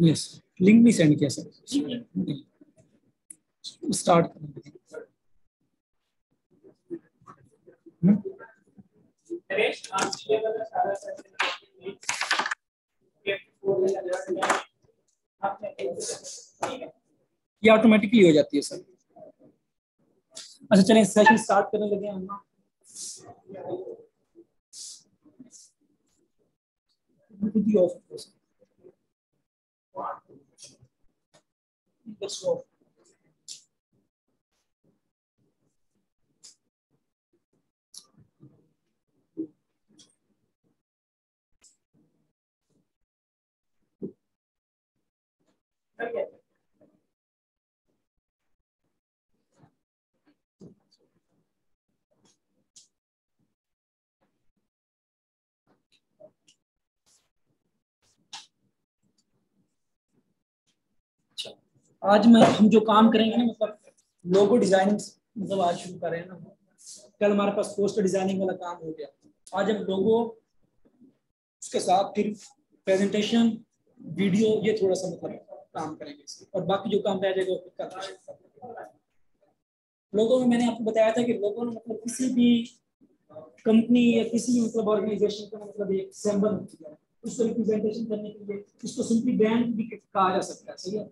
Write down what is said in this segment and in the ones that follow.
Yes link भी send किया sir start Naresh ये ऑटोमेटिकली हो जाती है सर अच्छा चलें सेशन स्टार्ट करने लगे हम ना. ऑफ़ हो सर Okay. आज मैं, हम जो काम करेंगे ना मतलब लोगो डिज़ाइनिंग मतलब आज शुरू कर रहे हैं ना कल हमारे पास पोस्टर डिज़ाइनिंग वाला काम हो गया। आज हम लोगो उसके साथ फिर प्रेजेंटेशन वीडियो ये थोड़ा सा मतलब काम करेंगे और बाकी जो काम रह जाएगा, वो कर लोगों में मैंने आपको बताया था कि लोगों ने मतलब किसी भी कंपनी या किसी भी मतलब ऑर्गेनाइजेशन का मतलब एक सिंबल उसको रिप्रेजेंटेशन करने के लिए, उसको सिंपली ब्रांड भी कहा जा सकता है, सही है?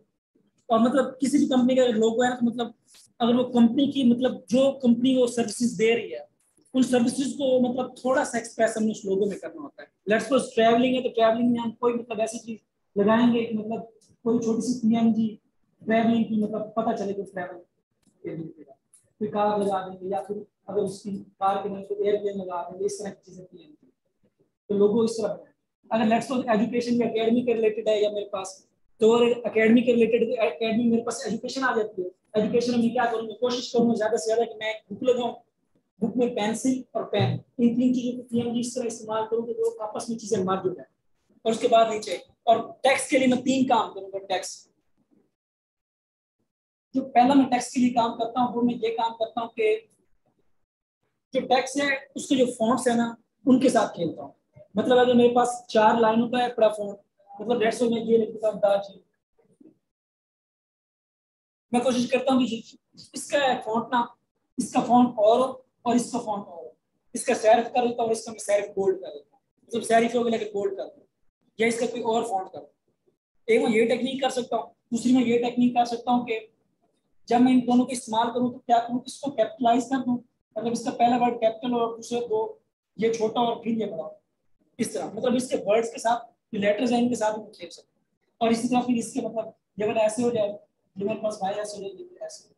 और मतलब किसी भी कंपनी का लोगो है ना तो मतलब अगर वो कंपनी की मतलब जो कंपनी वो सर्विसेज़ दे रही है, उन सर्विसेज़ को मतलब थोड़ा सा एक्सप्रेस हमें उस लोगो में करना होता है। लेट्स सपोज़ ट्रैवलिंग है तो ट्रैवलिंग में हम कोई मतलब ऐसी चीज़ लगाएँगे कि मतलब कोई छोटी सी पीएनजी ट्रैवलिंग की मतलब पता चले तो ट्रैवल कोई कार लगा देंगे या फिर अगर उसकी कार के तो एयरप्लेन लगा देंगे, इस तरह की चीज़ें पीएनजी तो लोगो इस तरह अगर लेट्स सपोज़ एजुकेशन या अकेडमी के रिलेटेड है या मेरे पास तो अगर अकेडमी के रिलेटेड अकेडमी मेरे पास एजुकेशन आ जाती है। एजुकेशन में क्या करूँगा कोशिश करूँगा ज़्यादा से ज़्यादा कि मैं बुक लगाऊँ। बुक में पेंसिल और पेन इन तीन चीज़ों को पीएमजी इस तरह इस्तेमाल करूँ कि वो आपस में चीज़ें मर जो और उसके बाद नीचे, और टैक्स के लिए मैं तीन काम करूँगा टैक्स जो पहला मैं टैक्स के लिए काम करता हूँ, वो मैं ये काम करता हूँ कि जो टैक्स है, उसके जो फॉन्ट्स है ना, उनके साथ खेलता हूँ। मतलब अगर मेरे पास चार लाइनों का है बड़ा फॉन्ट मतलब डेढ़ सौ में ये हूँ। मैं कोशिश करता हूँ कि इसका फॉन्ट ना, इसका फॉन्ट और हो और इसका फॉन्ट और हो। इसका सैरफ कर देता हूँ और इसका मैं सैरिफ बोल्ड कर देता हूँ। मतलब सैरिफ हो गया लेकिन बोल्ड कर दूँ या इसका कोई और फॉन्ट कर एक मैं ये टेक्निक कर सकता हूँ, दूसरी मैं ये टेक्निक कर सकता हूँ कि जब मैं इन दोनों को इस्तेमाल करूँ तो क्या करूँ, इसको कैपिटलाइज कर दूँ। मतलब इसका पहला वर्ड कैपिटल और दूसरे दो, ये छोटा और फिर ये बड़ा। इस तरह मतलब इसके वर्ड्स के साथ लेटर्स है इनके साथ भी खेल सकते और इसी तरह फिर इसके मतलब अगर ऐसे हो जाए मेरे पास वाई ऐसे हो जाए ऐसे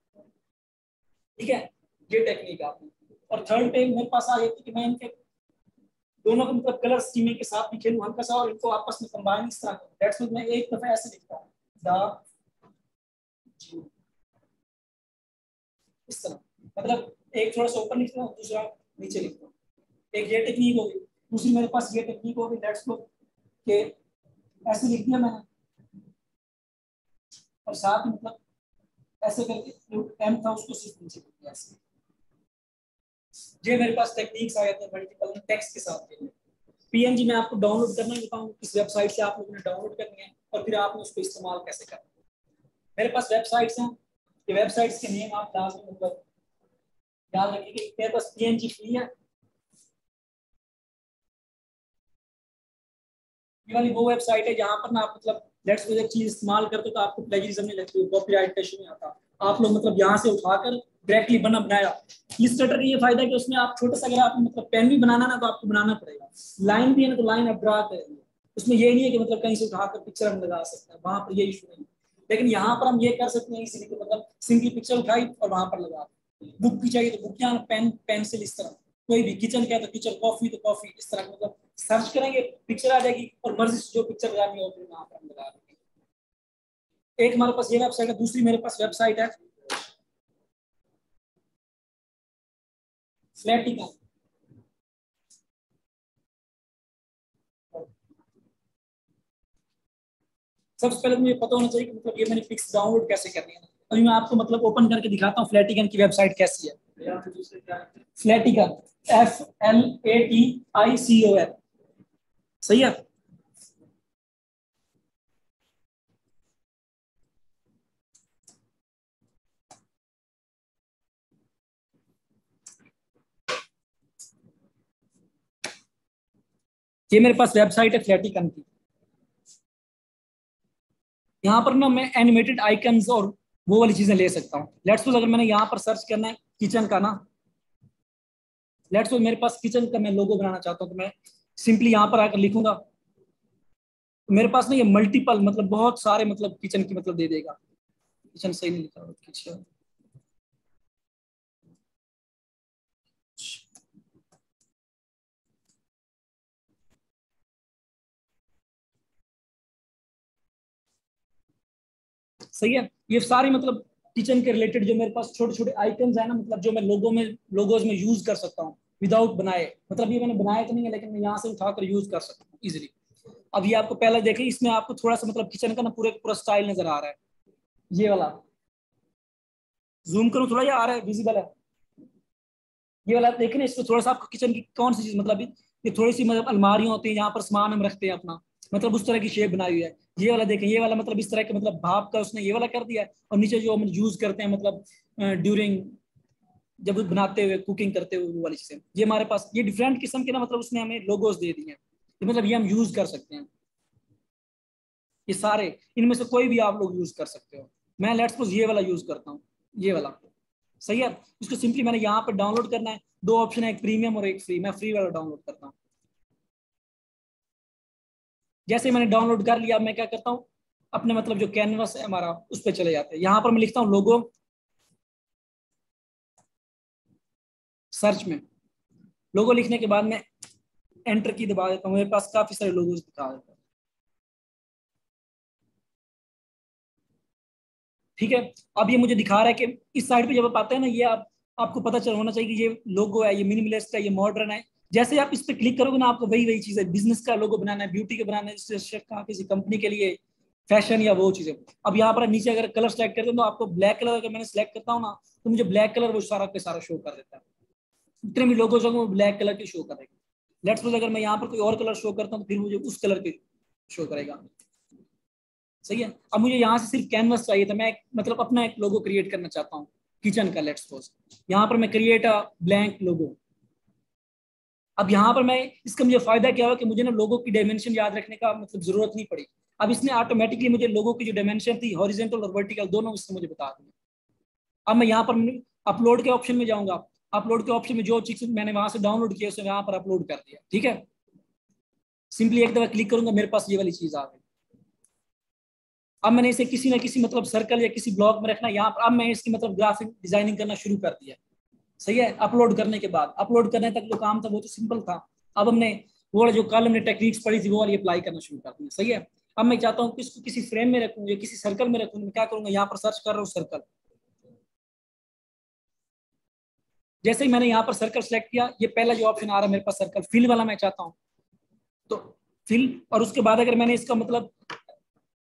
ठीक है? ये टेक्निक आपने और थर्ड पे मेरे पास आ जाती कि मैं इनके दोनों को मतलब कलर स्कीमिंग के साथ भी खेलूं हल्का सा और इनको आपस में कंबाइन इस तरह दैट्स मीन मैं एक दफ़ा ऐसे लिखता हूँ। द इस तरह। मतलब एक थोड़ा सा ऊपर लिखता हूँ, दूसरा नीचे लिखता हूँ। एक ये टेक्निक होगी दूसरी मेरे पास ये टेक्निक होगी दैट्स मीन कि ऐसे लिख दिया मैंने। और साथ मतलब ऐसे करके जो एम था उसको सिर्फ़ नीचे कर दिया ऐसे। ये मेरे पास टेक्निक्स आ जाते हैं मल्टीपल टेक्स्ट के साथ के लिए। पीएनजी मैं आपको डाउनलोड करना बताऊँ किस वेबसाइट से आप लोगों ने डाउनलोड करनी है और फिर आपने उसको इस्तेमाल कैसे करना है। मेरे पास वेबसाइट्स हैं, ये वेबसाइट्स के नेम आप लाजमी मतलब याद रखिए कि मेरे पास पीएनजी फ्री है ये वाली वो वेबसाइट है जहाँ पर ना आप मतलब लेट्स एक चीज़ इस्तेमाल करते तो आपको प्लेजरिज्म नहीं लगती कॉपीराइट का इशू नहीं आता। आप लोग मतलब यहाँ से उठाकर डायरेक्टली बना, बनाया। इस इलस्ट्रेटर का ये फ़ायदा है कि उसमें आप छोटा सा अगर आप मतलब पेन भी बनाना ना तो आपको बनाना पड़ेगा। लाइन भी है ना तो लाइन आप ड्रा करेंगे उसमें ये नहीं है कि मतलब कहीं से उठाकर पिक्चर हम लगा सकते हैं, वहाँ पर ये इशू नहीं लेकिन यहाँ पर हम ये कर सकते हैं, इसीलिए मतलब सिंगल पिक्चर उठाई और वहाँ पर लगा। बुक भी चाहिए तो बुक यहाँ पेन पेंसिल इस तरह। कोई भी किचन क्या तो किचन कॉफ़ी तो कॉफ़ी इस तरह मतलब सर्च करेंगे पिक्चर आ जाएगी और मर्ज़ी से जो पिक्चर लगानी हो फिर वहाँ पर हम लगा देंगे एक हमारे पास ये वेबसाइट है, दूसरी मेरे पास वेबसाइट है। फ्लैटिका सबसे पहले मुझे पता होना चाहिए कि मतलब ये मैंने पिक्स डाउनलोड कैसे करनी है। अभी मैं आपको मतलब ओपन करके दिखाता हूँ फ्लैटिकन की वेबसाइट कैसी है। Flaticon F L A T I C O L सही है? ये मेरे पास वेबसाइट है फ्लैटिकन की। यहाँ पर ना मैं एनिमेटेड आइकन्स और वो वाली चीज़ें ले सकता हूँ। लेट्स अगर मैंने यहाँ पर सर्च करना है किचन का ना। लेट्स सपोज़ मेरे पास किचन का मैं लोगो बनाना चाहता हूँ तो मैं सिंपली यहाँ पर आकर लिखूँगा। तो मेरे पास ना ये मल्टीपल मतलब बहुत सारे मतलब किचन की मतलब दे देगा। किचन सही नहीं लिखा किचन। सही है? ये सारी मतलब किचन के रिलेटेड जो मेरे पास छोटे छोटे आइकन्स है ना मतलब जो मैं लोगो में लोगोज में यूज़ कर सकता हूँ विदाउट बनाए। मतलब ये मैंने बनाया तो नहीं है, लेकिन मैं यहाँ से उठाकर यूज़ कर सकता हूँ इजिली अब ये आपको पहले देखें, इसमें आपको थोड़ा सा मतलब किचन का ना पूरे, पूरा स्टाइल नज़र आ रहा है। ये वाला। जूम करूँ थोड़ा, ये आ रहा है विजिबल है। ये वाला, देखें इसमें थोड़ा सा आपको किचन की कौन सी चीज़ मतलब ये थोड़ी सी मतलब अलमारियाँ होती है, यहाँ पर सामान हम रखते हैं अपना। मतलब उस तरह की शेप बनाई हुई है। ये वाला देखें, ये वाला मतलब इस तरह के मतलब भाप का उसने ये वाला कर दिया और नीचे जो हम यूज़ करते हैं मतलब ड्यूरिंग जब बनाते हुए कुकिंग करते हुए वो वाली चीज़ें। ये हमारे पास, ये डिफरेंट किस्म के ना मतलब उसने हमें लोगोस दे दिए हैं। मतलब ये हम यूज़ कर सकते हैं। ये सारे, इनमें से कोई भी आप लोग यूज़ कर सकते हो। मैं लेट्स ये वाला यूज़ करता हूँ, ये वाला। सही है? इसको सिंपली मैंने यहाँ पर डाउनलोड करना है। दो ऑप्शन है, एक प्रीमियम और एक फ्री मैं फ्री वाला डाउनलोड करता हूँ। जैसे मैंने डाउनलोड कर लिया, मैं क्या करता हूँ? अपने मतलब जो कैनवस है हमारा, उस पर चले जाते हैं। यहाँ पर मैं लिखता हूँ लोगो सर्च में। लोगो लिखने के बाद मैं एंटर की दबा देता हूँ। मेरे पास काफ़ी सारे लोगोस दिखा देता है। ठीक है? अब ये मुझे दिखा रहा है कि इस साइड पे जब आप आते हैं ना, ये आप, आपको पता चल, होना चाहिए कि ये लोगो है, ये मिनिमलिस्ट है, ये मॉडर्न है। जैसे आप इस पर क्लिक करोगे ना, आपको वही वही चीज़ें बिज़नेस का लोगो बनाना है ब्यूटी का बनाना है किसी कंपनी के लिए फ़ैशन या वो चीज़ें। अब यहाँ पर नीचे अगर कलर सेलेक्ट करते हैं तो आपको ब्लैक कलर अगर मैंने सेलेक्ट करता हूँ ना तो मुझे ब्लैक कलर वो सारा के सारा शो कर देता है। जितने भी लोगो होंगे, वो ब्लैक कलर के शो करेगा। लेट्स सपोज़ अगर मैं यहाँ पर कोई और कलर शो करता हूँ तो फिर मुझे उस कलर के शो करेगा। सही है? अब मुझे यहाँ से सिर्फ़ कैनवस चाहिए था। मैं मतलब अपना एक लोगो क्रिएट करना चाहता हूँ किचन का लेट्स सपोज़ यहाँ पर मैं क्रिएट अ ब्लैंक लोगो अब यहाँ पर मैं, इसका मुझे फ़ायदा क्या हुआ कि मुझे ना लोगों की डायमेंशन याद रखने का मतलब ज़रूरत नहीं पड़ी। अब इसने ऑटोमेटिकली मुझे लोगों की जो डायमेंशन थी हॉरिजेंटल और वर्टिकल दोनों उसने मुझे बता दिया। अब मैं यहाँ पर अपलोड के ऑप्शन में जाऊँगा। अपलोड के ऑप्शन में जो चीज़ मैंने वहाँ से डाउनलोड किया उसे यहाँ पर अपलोड कर दिया। ठीक है? सिंपली एक दफ़ा क्लिक करूँगा, मेरे पास ये वाली चीज़ आ गई। अब मैंने इसे किसी ना किसी मतलब सर्कल या किसी ब्लॉक में रखना, यहाँ पर अब मैं इसकी मतलब ग्राफिक डिज़ाइनिंग करना शुरू कर दिया। सही है? अपलोड करने के बाद। अपलोड करने तक जो काम था, वो तो सिंपल था। अब हमने वो जो कल हमने टेक्निक्स पढ़ी थी, वो वाली अप्लाई करना शुरू कर दिया। सही है? अब मैं चाहता हूँ कि इसको किसी फ्रेम में रखूँ, या किसी सर्कल में रखूँ। मैं क्या करूँगा? यहाँ पर सर्च कर रहा हूँ सर्कल जैसे ही मैंने यहाँ पर सर्कल सेलेक्ट किया, ये पहला जो ऑप्शन आ रहा है मेरे पास सर्कल फिल वाला मैं चाहता हूँ। तो फिल और उसके बाद अगर मैंने इसका मतलब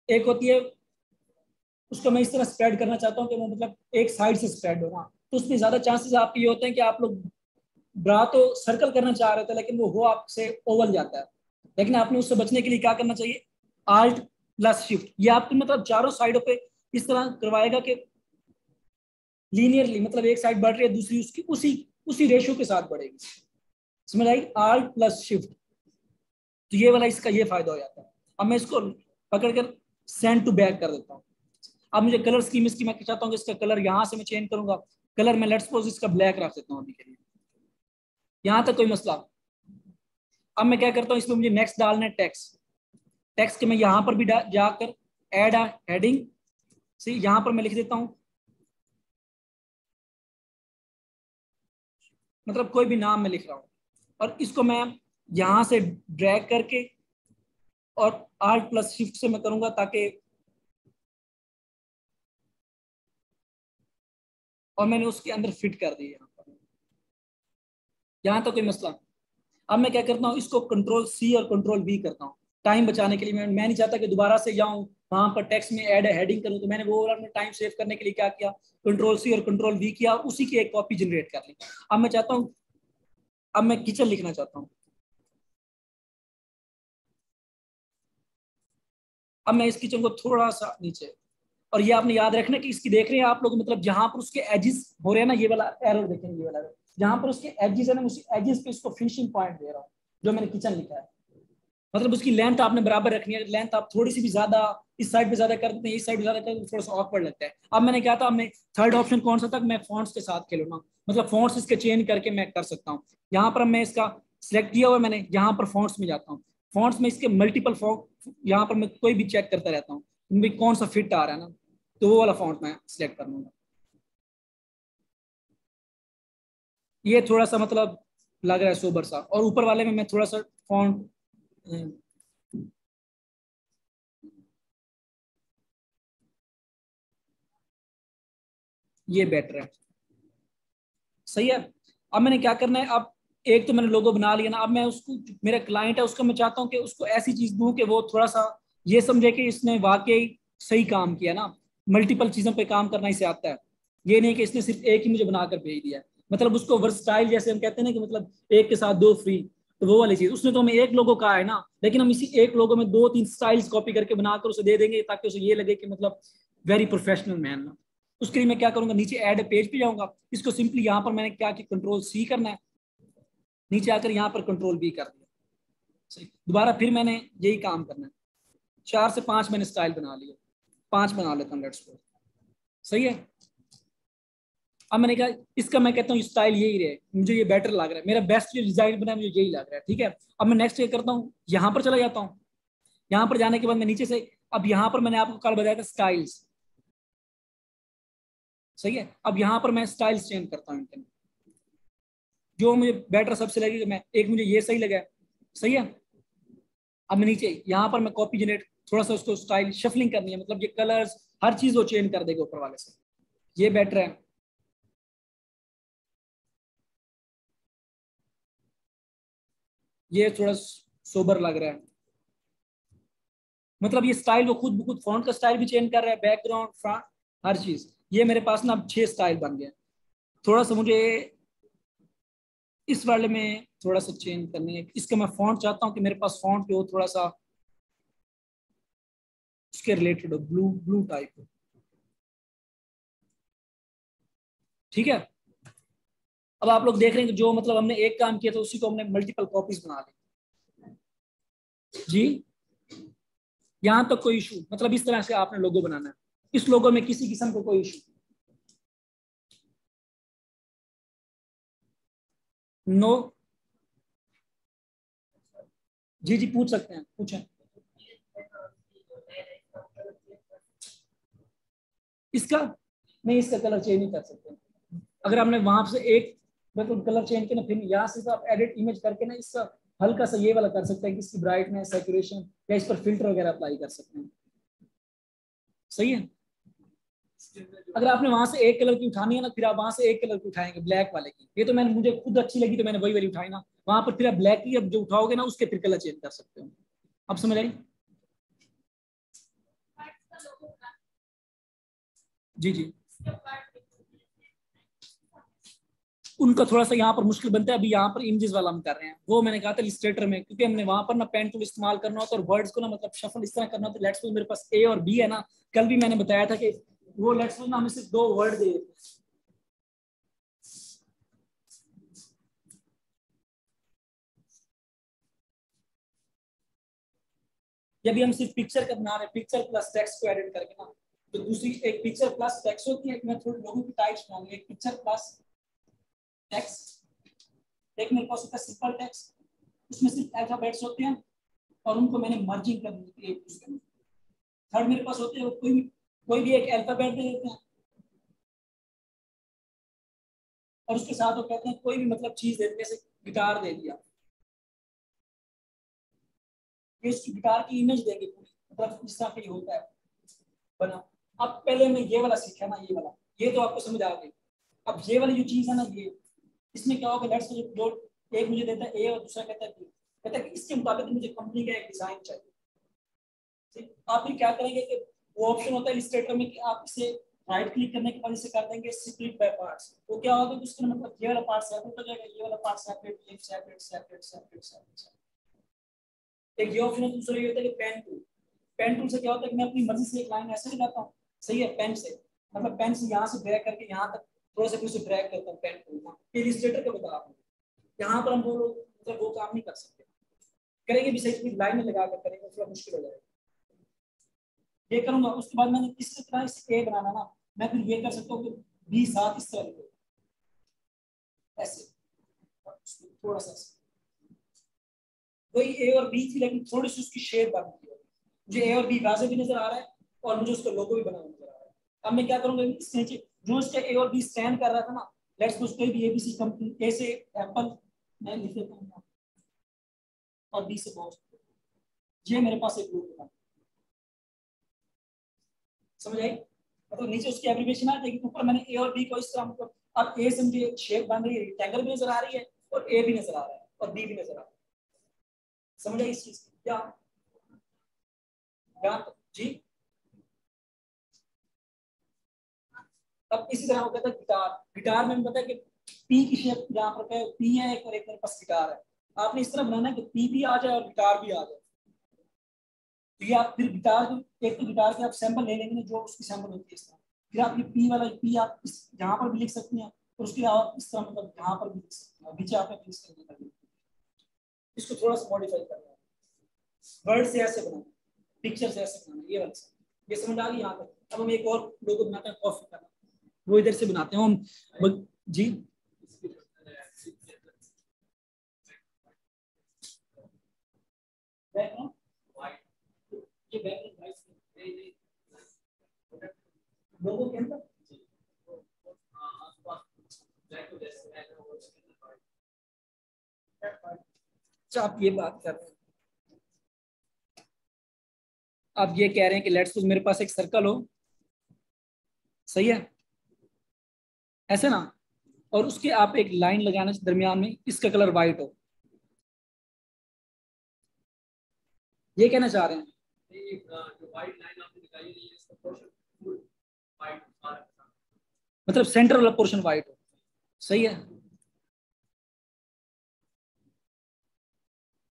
एक होती है, उसको मैं इस तरह स्प्रेड करना चाहता हूँ कि वो मतलब एक साइड से स्प्रेड हो। हाँ। तो उसमें ज़्यादा चांसेस आपके ये होते हैं कि आप लोग ब्रा तो सर्कल करना चाह रहे थे, लेकिन वो हो आपसे ओवल जाता है। लेकिन आपने उससे बचने के लिए क्या करना चाहिए? आल्ट प्लस शिफ्ट ये आपको मतलब चारों साइडों पे इस तरह करवाएगा कि लीनियरली मतलब एक साइड बढ़ रही है, दूसरी उसकी, उसी उसी रेशो के साथ बढ़ेगी। समझ आई आल्ट प्लस शिफ्ट तो ये वाला इसका ये फ़ायदा हो जाता है। अब मैं इसको पकड़ कर सेंड टू बैक कर देता हूँ। अब मुझे कलर स्कीम इसकी मैं चाहता हूँ कि इसका कलर यहाँ से मैं चेंज करूँगा। कलर में लेट्स इसका ब्लैक रख देता हूँ अभी के लिए। यहाँ तक कोई मसला। अब मैं क्या करता हूँ, इसमें मुझे नेक्स्ट डालना है टैक्स टैक्स के मैं यहाँ पर भी जाकर एड आ हेडिंग से यहाँ पर मैं लिख देता हूँ। मतलब कोई भी नाम मैं लिख रहा हूँ। और इसको मैं यहाँ से ड्रैग करके और आर्ट प्लस शिफ्ट से मैं करूँगा ताकि और मैंने उसके अंदर फिट कर दिया यहाँ पर। यहाँ तो कोई मसला अब मैं क्या करता हूँ, इसको कंट्रोल सी और कंट्रोल बी करता हूँ। टाइम बचाने के लिए मैं मैं नहीं चाहता कि दोबारा से जाऊँ, वहाँ पर टेक्स्ट में एड हेडिंग करूँ तो मैंने वो टाइम सेव करने के लिए क्या किया? कंट्रोल सी और कंट्रोल वी किया, उसी की एक कॉपी जनरेट कर ली। अब मैं चाहता हूँ, अब मैं किचन लिखना चाहता हूँ। अब मैं इस किचन को थोड़ा सा नीचे और ये आपने याद रखना कि इसकी देख रहे हैं आप लोग मतलब जहाँ पर उसके एजिस हो रहे हैं ना, ये वाला एरर देखेंगे, ये वाला जहाँ पर उसके एजिस है ना उसी एजिस पे इसको फिनिशिंग पॉइंट दे रहा हूँ, जो मैंने किचन लिखा है। मतलब उसकी लेंथ आपने बराबर रखनी है। लेंथ आप थोड़ी सी भी ज़्यादा, इस साइड पे ज़्यादा कर देते हैं, इस साइड ज़्यादा कर देते थोड़ा सा ऑकवर्ड लगता है। अब मैंने क्या था, मैं थर्ड ऑप्शन कौन सा था, मैं फॉन्ट्स के साथ खेलू ना। मतलब फॉन्ट्स इसके चेंज करके मैं कर सकता हूँ। यहाँ पर मैं इसका सिलेक्ट किया हुआ मैंने, यहाँ पर फॉन्ट्स में जाता हूँ। फॉन्ट्स में इसके मल्टीपल फॉन्ट यहाँ पर मैं कोई भी चेक करता रहता हूँ कौन सा फिट आ रहा है ना। तो वो वाला फॉन्ट मैं सिलेक्ट कर लूँगा। ये थोड़ा सा मतलब लग रहा है सोबर सा। और ऊपर वाले में मैं थोड़ा सा फॉन्ट ये बेटर है। सही है? अब मैंने क्या करना है? अब एक तो मैंने लोगो बना लिया ना। अब मैं उसको, मेरा क्लाइंट है, उसको मैं चाहता हूँ कि उसको ऐसी चीज़ दूँ कि वो थोड़ा सा ये समझे कि इसने वाकई सही काम किया ना। मल्टीपल चीज़ों पे काम करना इसे आता है। ये नहीं कि इसने सिर्फ़ एक ही मुझे बनाकर भेज दिया मतलब उसको वर्सटाइल जैसे हम कहते हैं ना कि मतलब एक के साथ दो फ्री तो वो वाली चीज़। उसने तो हमें एक लोगो कहा है ना, लेकिन हम इसी एक लोगो में दो तीन स्टाइल्स कॉपी करके बनाकर उसे दे देंगे ताकि उसे ये लगे कि मतलब वेरी प्रोफेशनल मैन ना। उसके लिए मैं क्या करूँगा? नीचे एड पेज पे जाऊँगा। इसको सिंपली यहाँ पर मैंने क्या कि कंट्रोल सी करना है। नीचे आकर यहाँ पर कंट्रोल बी कर दिया। दोबारा फिर मैंने यही काम करना है। चार से पाँच मैंने स्टाइल बना लिया पाँच बना लेता हूँ लेट्स सही है? अब मैंने कहा, इसका मैं कहता हूँ स्टाइल यही रहे। मुझे ये बेटर लग रहा है। मेरा बेस्ट जो डिज़ाइन बना मुझे यही लग रहा है, ठीक है? अब मैं नेक्स्ट क्या करता हूँ, यहाँ पर चला जाता हूँ। यहाँ पर जाने के बाद मैं नीचे से, अब यहाँ पर मैंने आपको कल बताया था स्टाइल्स सही है? अब यहाँ पर मैं स्टाइल्स चेंज करता हूँ इनके जो मुझे बेटर सबसे लगेगा मैं, एक मुझे ये सही लगा। सही है? अब नीचे, यहाँ पर मैं कॉपी जनरेट थोड़ा सा उसको स्टाइल शफलिंग करनी है मतलब ये कलर्स हर चीज़ वो चेंज कर देगा ऊपर वाले से। ये बेटर है। ये थोड़ा सोबर लग रहा है। मतलब ये स्टाइल वो खुद खुद फॉन्ट का स्टाइल भी चेंज कर रहा है बैकग्राउंड फ्रंट हर चीज़। ये मेरे पास ना अब छह स्टाइल बन गया थोड़ा सा मुझे इस वाले में थोड़ा सा चेंज करनी है। इसका मैं फॉन्ट चाहता हूँ कि मेरे पास फॉन्ट हो थोड़ा सा उसके रिलेटेड हो ब्लू ब्लू टाइप हो। ठीक है? अब आप लोग देख रहे हैं कि जो मतलब हमने एक काम किया था, उसी को हमने मल्टीपल कॉपीज बना ली जी? यहाँ तक तो कोई इशू मतलब इस तरह से आपने लोगो बनाना है। इस लोगों में किसी किस्म को कोई इशू नो जी जी, पूछ सकते हैं, पूछें। इसका, नहीं, इसका कलर चेंज नहीं कर सकते। अगर हमने वहाँ से एक, बिल्कुल कलर चेंज किया ना, फिर यहाँ से आप एडिट इमेज करके ना, इसका हल्का सा ये वाला कर सकते हैं कि इसकी ब्राइटनेस सेचुरेशन या इस पर फ़िल्टर वगैरह अप्लाई कर सकते हैं। सही है? अगर आपने वहाँ से एक कलर की उठानी है ना, फिर आप वहाँ से एक कलर की उठाएँगे ब्लैक वाले की। ये तो मैंने, मुझे खुद अच्छी लगी तो मैंने वही वाली उठाई ना। वहाँ पर फिर आप ब्लैक की अब जो उठाओगे ना, उसके फिर कलर चेंज कर सकते हो। अब समझ आई जी जी। उनका थोड़ा सा यहाँ पर मुश्किल बनता है। अभी यहाँ पर इमेजेस वाला हम कर रहे हैं। वो मैंने कहा था लिस्ट्रेटर में, क्योंकि हमने वहाँ पर ना पेन टूल इस्तेमाल करना होता है और वर्ड्स को ना मतलब शफल इस तरह करना होता है लेट्स मेरे पास ए और बी है ना। कल भी मैंने बताया था कि वो लेट्स ना हमें सिर्फ़ दो वर्ड दे देते जब हम सिर्फ़ पिक्चर का बना रहे पिक्चर प्लस टेक्स्ट को एडिट करके ना तो दूसरी एक पिक्चर प्लस टेक्स्ट होती है मैं थोड़ी लोगों की टाइप्स बनाऊँगी एक पिक्चर प्लस टेक्स्ट एक मेरे पास होता है सिंपल टेक्स्ट उसमें सिर्फ़ अल्फाबेट्स होते हैं, और उनको मैंने मर्जिंग करने के लिए यूज़ करना थर्ड मेरे पास होते हैं कोई भी कोई भी एक अल्फ़ाबेट दे देते हैं। और उसके साथ वो कहते हैं, कोई भी मतलब चीज़ दे जैसे गिटार दे दिया। ये गिटार की इमेज देंगे पूरी मतलब इस तरह का होता है, बना। अब पहले हमने ये वाला सीखा ना, ये वाला। ये तो आपको समझ आ गई। अब ये वाली जो चीज़ है ना, ये, इसमें क्या होगा लेट्स जो एक मुझे देता है ए और दूसरा कहता है बी कहता है कि इसके मुताबिक मुझे कंपनी का एक डिज़ाइन चाहिए। आप फिर क्या करेंगे कि वो ऑप्शन होता है इलिस्ट्रेटर में कि आप इसे राइट क्लिक करने के बाद इसे कर देंगे स्प्लिट बाय पार्ट्स तो क्या होगा कि उसका मतलब ये वाला पार्ट सेपरेट हो जाएगा, ये वाला पार्ट सेपरेट ये सेपरेट सेपरेट सेपरेट सेपरेट एक ये ऑप्शन दूसरा ये होता है कि पेन टूल पेन टूल से क्या होता है कि मैं अपनी मर्ज़ी से एक लाइन ऐसे लगाता हूँ। सही है पेन से. मतलब पेन से यहाँ से ड्रैग करके यहाँ तक थोड़ा सा फिर ड्रैग करता हूँ पेन टूल इलिस्ट्रेटर का बता रहा यहाँ पर हम वो मतलब वो काम नहीं कर सकते। करेंगे भी सही लाइन में लगा कर करेंगे, थोड़ा मुश्किल हो जाएगा। ये करूँगा, उसके बाद मैंने इस तरह इसे ए बनाना ना, मैं फिर ये कर सकता हूँ कि बी साथ इस तरह लिखो। ऐसे। थोड़ा सा वही ए और बी थी, लेकिन थोड़ी सी उसकी शेप बन मुझे ए और बी वाजे भी नज़र आ रहा है और मुझे उसका लोगो भी बना नज़र आ रहा है। अब मैं क्या करूँगा इसके नीचे, जो इसका ए और बी स्टैंड कर रहा था ना लेट्स सपोज़ कोई भी एबीसी कंपनी ए से एप्पल मैं लिख देता हूँ। और बी से बॉस ये मेरे पास एक ग्रुप बना समझ आई? मतलब नीचे उसकी एब्रीवेशन आ जाएगी, ऊपर मैंने ए और बी को इस तरह मतलब अब ए से मुझे शेप बन रही है रेक्टेंगल भी नज़र आ रही है और ए भी नज़र आ रहा है और बी भी नज़र आ रहा है। समझ आई इस चीज़ की? क्या जी? अब इसी तरह वो कहता है गिटार। गिटार में पता है कि पी की शेप यहाँ पर पी है एक और एक मेरे पास गिटार है। आपने इस तरह बनाना है कि पी भी आ जाए और गिटार भी आ जाए। तो ये आप फिर गिटार एक तो गिटार के आप सैंपल ले लेंगे जो उसकी सैंपल होती है इस तरह। फिर आप ये पी वाला पी आप इस यहाँ पर भी लिख सकते हैं, और उसके अलावा इस तरह मतलब यहाँ पर भी लिख सकते हैं। नीचे करने इसको थोड़ा सा मॉडिफाई करना है। वर्ड से ऐसे बनाना पिक्चर से ऐसे बनाना, ये वाला ये समझ आ गई यहाँ तक अब हम एक और लोगो बनाते हैं कॉफ़ी का। वो इधर से बनाते हैं। हम जी? के अंदर? अच्छा आप ये बात कर रहे हैं। आप ये कह रहे हैं कि लेट्स मेरे पास एक सर्कल हो। सही है? ऐसे ना? और उसके आप एक लाइन लगाना दरमियान में इसका कलर वाइट हो। ये कहना चाह रहे हैं। मतलब सेंटर वाला पोर्शन वाइट हो। सही है?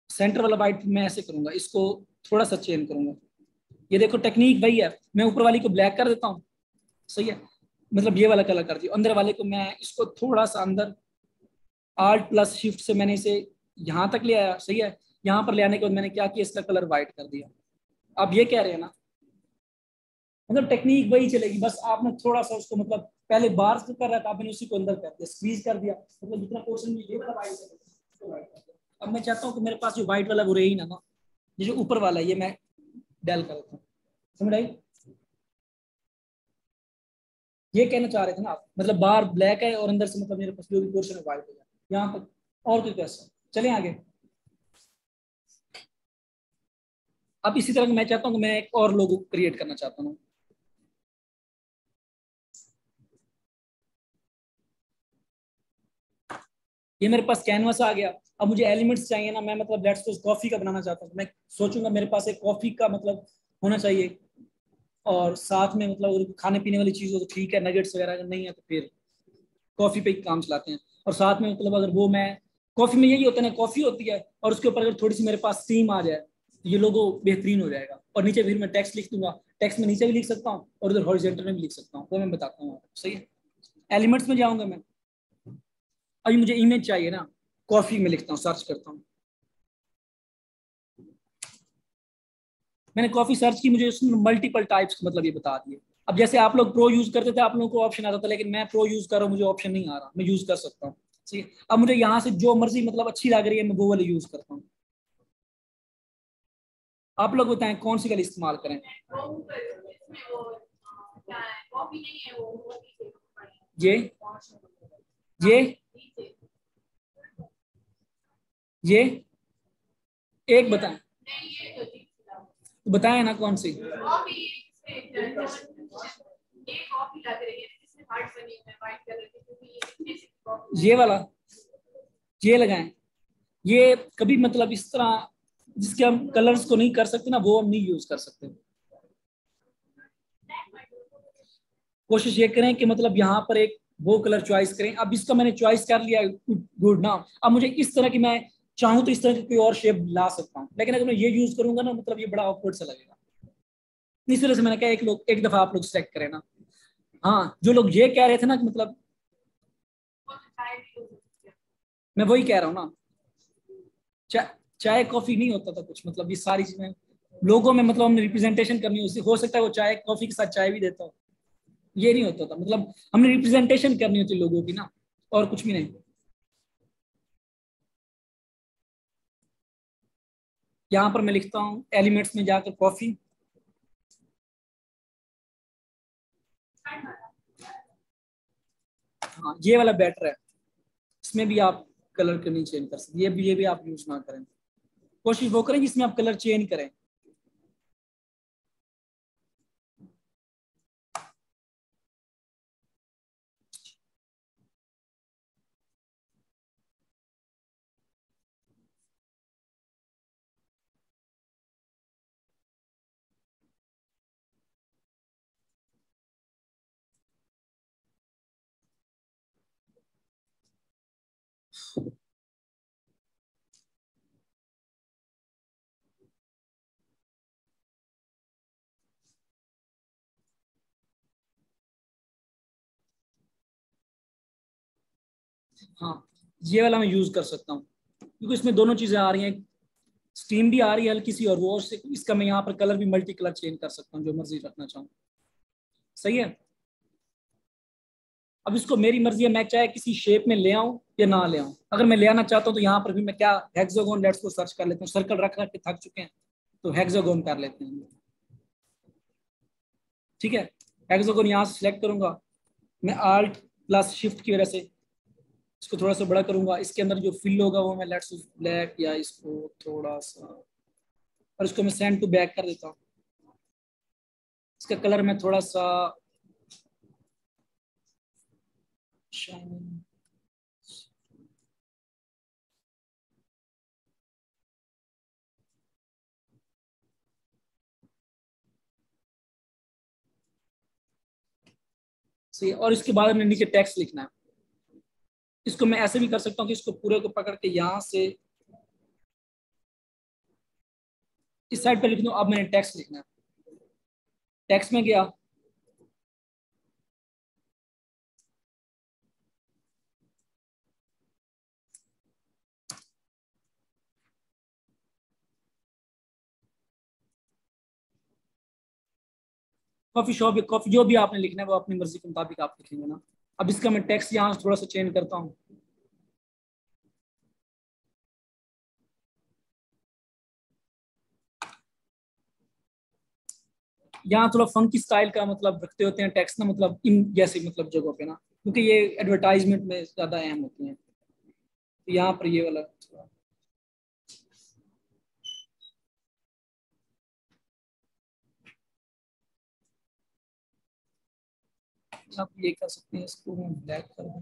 सेंटर वाला वाइट मैं ऐसे करूँगा, इसको थोड़ा सा चेंज करूँगा। ये देखो टेक्निक वही है। मैं ऊपर वाली को ब्लैक कर देता हूँ। सही है? मतलब ये वाला कलर कर दिया। अंदर वाले को मैं इसको थोड़ा सा अंदर आर्ट प्लस शिफ्ट से मैंने इसे यहाँ तक ले आया। सही है? यहाँ पर ले आने के बाद मैंने क्या किया? इसका कलर व्हाइट कर दिया। आप ये कह रहे हैं ना मतलब टेक्निक वही चलेगी, बस आपने थोड़ा सा उसको मतलब पहले बार से कर रहा था, आपने उसी को अंदर कर दिया स्क्वीज कर दिया मतलब जितना पोर्शन ये वाला व्हाइट अब मैं चाहता हूँ कि मेरे पास जो व्हाइट वाला वो रही ही ना ना, ये जो ऊपर वाला है, ये मैं डेल कर देता हूँ। समझ आई ये कहना चाह रहे थे ना आप मतलब बाहर ब्लैक है और अंदर से मतलब मेरे पास जो भी पोर्शन है व्हाइट हो जाए यहाँ पर और कोई कैसा चले आगे। अब इसी तरह मैं चाहता हूँ मैं एक और लोगो क्रिएट करना चाहता हूँ। ये मेरे पास कैनवस आ गया। अब मुझे एलिमेंट्स चाहिए ना, मैं मतलब लेट्स सपोज़ कॉफ़ी का बनाना चाहता हूँ। मैं सोचूँगा मेरे पास एक कॉफ़ी का मतलब होना चाहिए। और साथ में मतलब खाने पीने वाली चीज़ हो तो ठीक है नगेट्स वगैरह अगर नहीं है तो फिर कॉफ़ी पे ही काम चलाते हैं। और साथ में मतलब अगर वो मैं कॉफ़ी में यही होता है ना कॉफ़ी होती है और उसके ऊपर अगर थोड़ी सी मेरे पास स्टीम आ जाए ये लोगो बेहतरीन हो जाएगा। और नीचे फिर मैं टेक्स्ट लिख दूँगा। टेक्स्ट में नीचे भी लिख सकता हूँ और उधर हॉरिजेंटल में भी लिख सकता हूँ। वो मैं बताता हूँ सही है? एलिमेंट्स में जाऊँगा मैं। अभी मुझे इमेज चाहिए ना। कॉफ़ी में लिखता हूँ सर्च करता हूँ। मैंने कॉफ़ी सर्च की, मुझे उसमें मल्टीपल टाइप्स मतलब ये बता दिए। अब जैसे आप लोग प्रो यूज़ करते थे, आप लोगों को ऑप्शन आता था, लेकिन मैं प्रो यूज़ कर रहा हूँ मुझे ऑप्शन नहीं आ रहा। मैं यूज़ कर सकता हूँ। अब मुझे यहाँ से जो मर्ज़ी मतलब अच्छी लग रही है, मैं वो वाली यूज़ करता हूँ। आप लोग बताएँ, कौन सी वाली इस्तेमाल करें? ये ये ये, एक बताएँ। तो बताए ना कौन सी? ये वाला, ये लगाएँ। ये कभी मतलब इस तरह जिसके हम कलर्स को नहीं कर सकते ना, वो हम नहीं यूज़ कर सकते। कोशिश ये करें कि मतलब यहाँ पर एक वो कलर चॉइस करें। अब इसका मैंने चॉइस कर लिया गुड ना अब मुझे इस तरह की मैं चाहूँ तो इस तरह की कोई और शेप ला सकता हूँ। लेकिन अगर मैं ये यूज़ करूँगा ना मतलब ये बड़ा ऑफवर्ड सा लगेगा। इस वजह से मैंने कहा, एक लोग, एक दफ़ा आप लोग सिलेक्ट करें ना। हाँ जो लोग ये कह रहे थे ना कि मतलब मैं वही कह रहा हूँ ना। चाय कॉफ़ी नहीं होता था कुछ मतलब ये सारी चीज़ें। लोगों में मतलब हमने रिप्रेजेंटेशन करनी होती हो सकता है वो चाय, कॉफ़ी के साथ चाय भी देता हो। ये नहीं होता था मतलब हमने रिप्रेजेंटेशन करनी होती लोगों की ना, और कुछ भी नहीं। यहाँ पर मैं लिखता हूँ एलिमेंट्स में जाकर कॉफ़ी हाँ ये वाला बेटर है। इसमें भी आप कलर के नहीं चेंज कर सकते, ये भी ये भी आप यूज़ ना करें। कोशिश वो करें जिसमें आप कलर चेंज करें। हाँ ये वाला मैं यूज़ कर सकता हूँ। क्योंकि इसमें दोनों चीज़ें आ रही हैं। स्टीम भी आ रही है हल्की सी और वो इसका मैं यहाँ पर कलर भी मल्टी कलर चेंज कर सकता हूँ, जो मर्ज़ी रखना चाहूँ। सही है? अब इसको मेरी मर्ज़ी है, मैं चाहे किसी शेप में ले आऊँ या ना ले आऊँ। अगर मैं ले आना चाहता हूँ तो यहाँ पर भी मैं क्या हेक्सागोन लेट्स को सर्च कर लेता हूँ। सर्कल रख रख के थक चुके हैं तो हेक्सागोन कर लेते हैं। ठीक है? हेक्सागोन यहाँ से सिलेक्ट करूँगा। मैं आल्ट प्लस शिफ्ट की वजह से इसको थोड़ा सा बड़ा करूँगा। इसके अंदर जो फिल होगा वो मैं लेट्स ब्लैक या इसको थोड़ा सा और इसको मैं सेंड टू बैक कर देता हूँ। इसका कलर मैं थोड़ा सा सही और इसके बाद में नीचे टेक्स्ट लिखना है। इसको मैं ऐसे भी कर सकता हूँ कि इसको पूरे को पकड़ के यहाँ से इस साइड पर लिख दू। अब मैंने टेक्स्ट लिखना है। टेक्स्ट में गया कॉफ़ी शॉप कॉफ़ी जो भी आपने लिखना है, वो अपनी मर्ज़ी के मुताबिक आप लिखेंगे ना। अब इसका मैं टेक्स्ट यहाँ थोड़ा सा चेंज करता हूँ। यहाँ थोड़ा फंकी स्टाइल का मतलब रखते होते हैं टेक्स्ट ना मतलब इन जैसे मतलब जगहों पे ना, क्योंकि ये एडवर्टाइजमेंट में ज़्यादा अहम होती हैं। तो यहाँ पर ये वाला आप ये कर सकते हैं, इसको हम ब्लैक कर दें।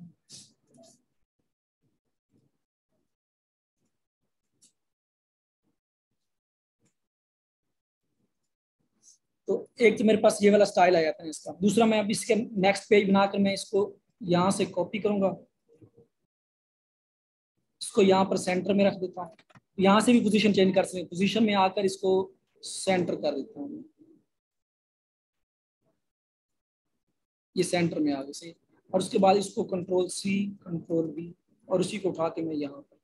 तो एक तो मेरे पास ये वाला स्टाइल आ जाता है इसका। दूसरा मैं अब इसके नेक्स्ट पेज बनाकर मैं इसको यहाँ से कॉपी करूँगा। इसको यहाँ पर सेंटर में रख देता हूँ। यहाँ से भी पोजीशन चेंज कर सकते हैं। पोजीशन में आकर इसको सेंटर कर देता हूँ। ये सेंटर में आ गए, सही। और उसके बाद इसको कंट्रोल सी कंट्रोल बी और उसी को उठा के मैं यहाँ पर।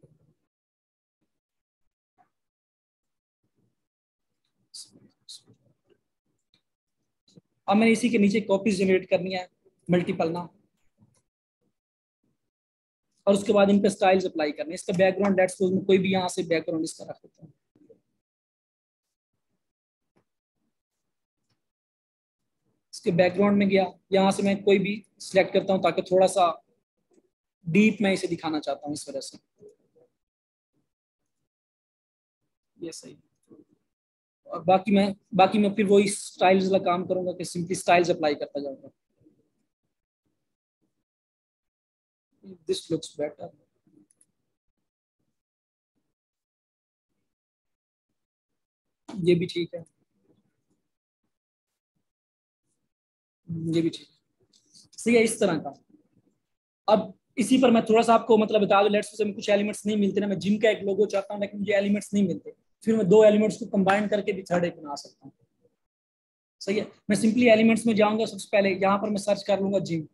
अब मैंने इसी के नीचे कॉपीज जनरेट करनी है मल्टीपल ना। और उसके बाद इन पे स्टाइल्स अप्लाई करने इसका बैकग्राउंड लेट्स कोई भी यहाँ से बैकग्राउंड इसका रख देता हूँ। इसके बैकग्राउंड में गया। यहाँ से मैं कोई भी सिलेक्ट करता हूँ ताकि थोड़ा सा डीप मैं इसे दिखाना चाहता हूँ इस वजह से। ये सही। और बाकी मैं बाकी मैं फिर वही स्टाइल्स वाला काम करूँगा कि सिंपली स्टाइल्स अप्लाई करता जाऊँगा। दिस लुक्स बेटर ये भी ठीक है। ये भी ठीक। सही है, इस तरह का। अब इसी पर मैं थोड़ा सा आपको मतलब बता दूँ लेट्स से कुछ एलिमेंट्स नहीं मिलते ना, मैं जिम का एक लोगो चाहता हूँ, लेकिन मुझे एलिमेंट्स नहीं मिलते। फिर मैं दो एलिमेंट्स को कंबाइन करके भी थर्ड एक बना सकता हूँ। सही है? मैं सिंपली एलिमेंट्स में जाऊँगा, सबसे पहले यहाँ पर मैं सर्च कर लूँगा जिम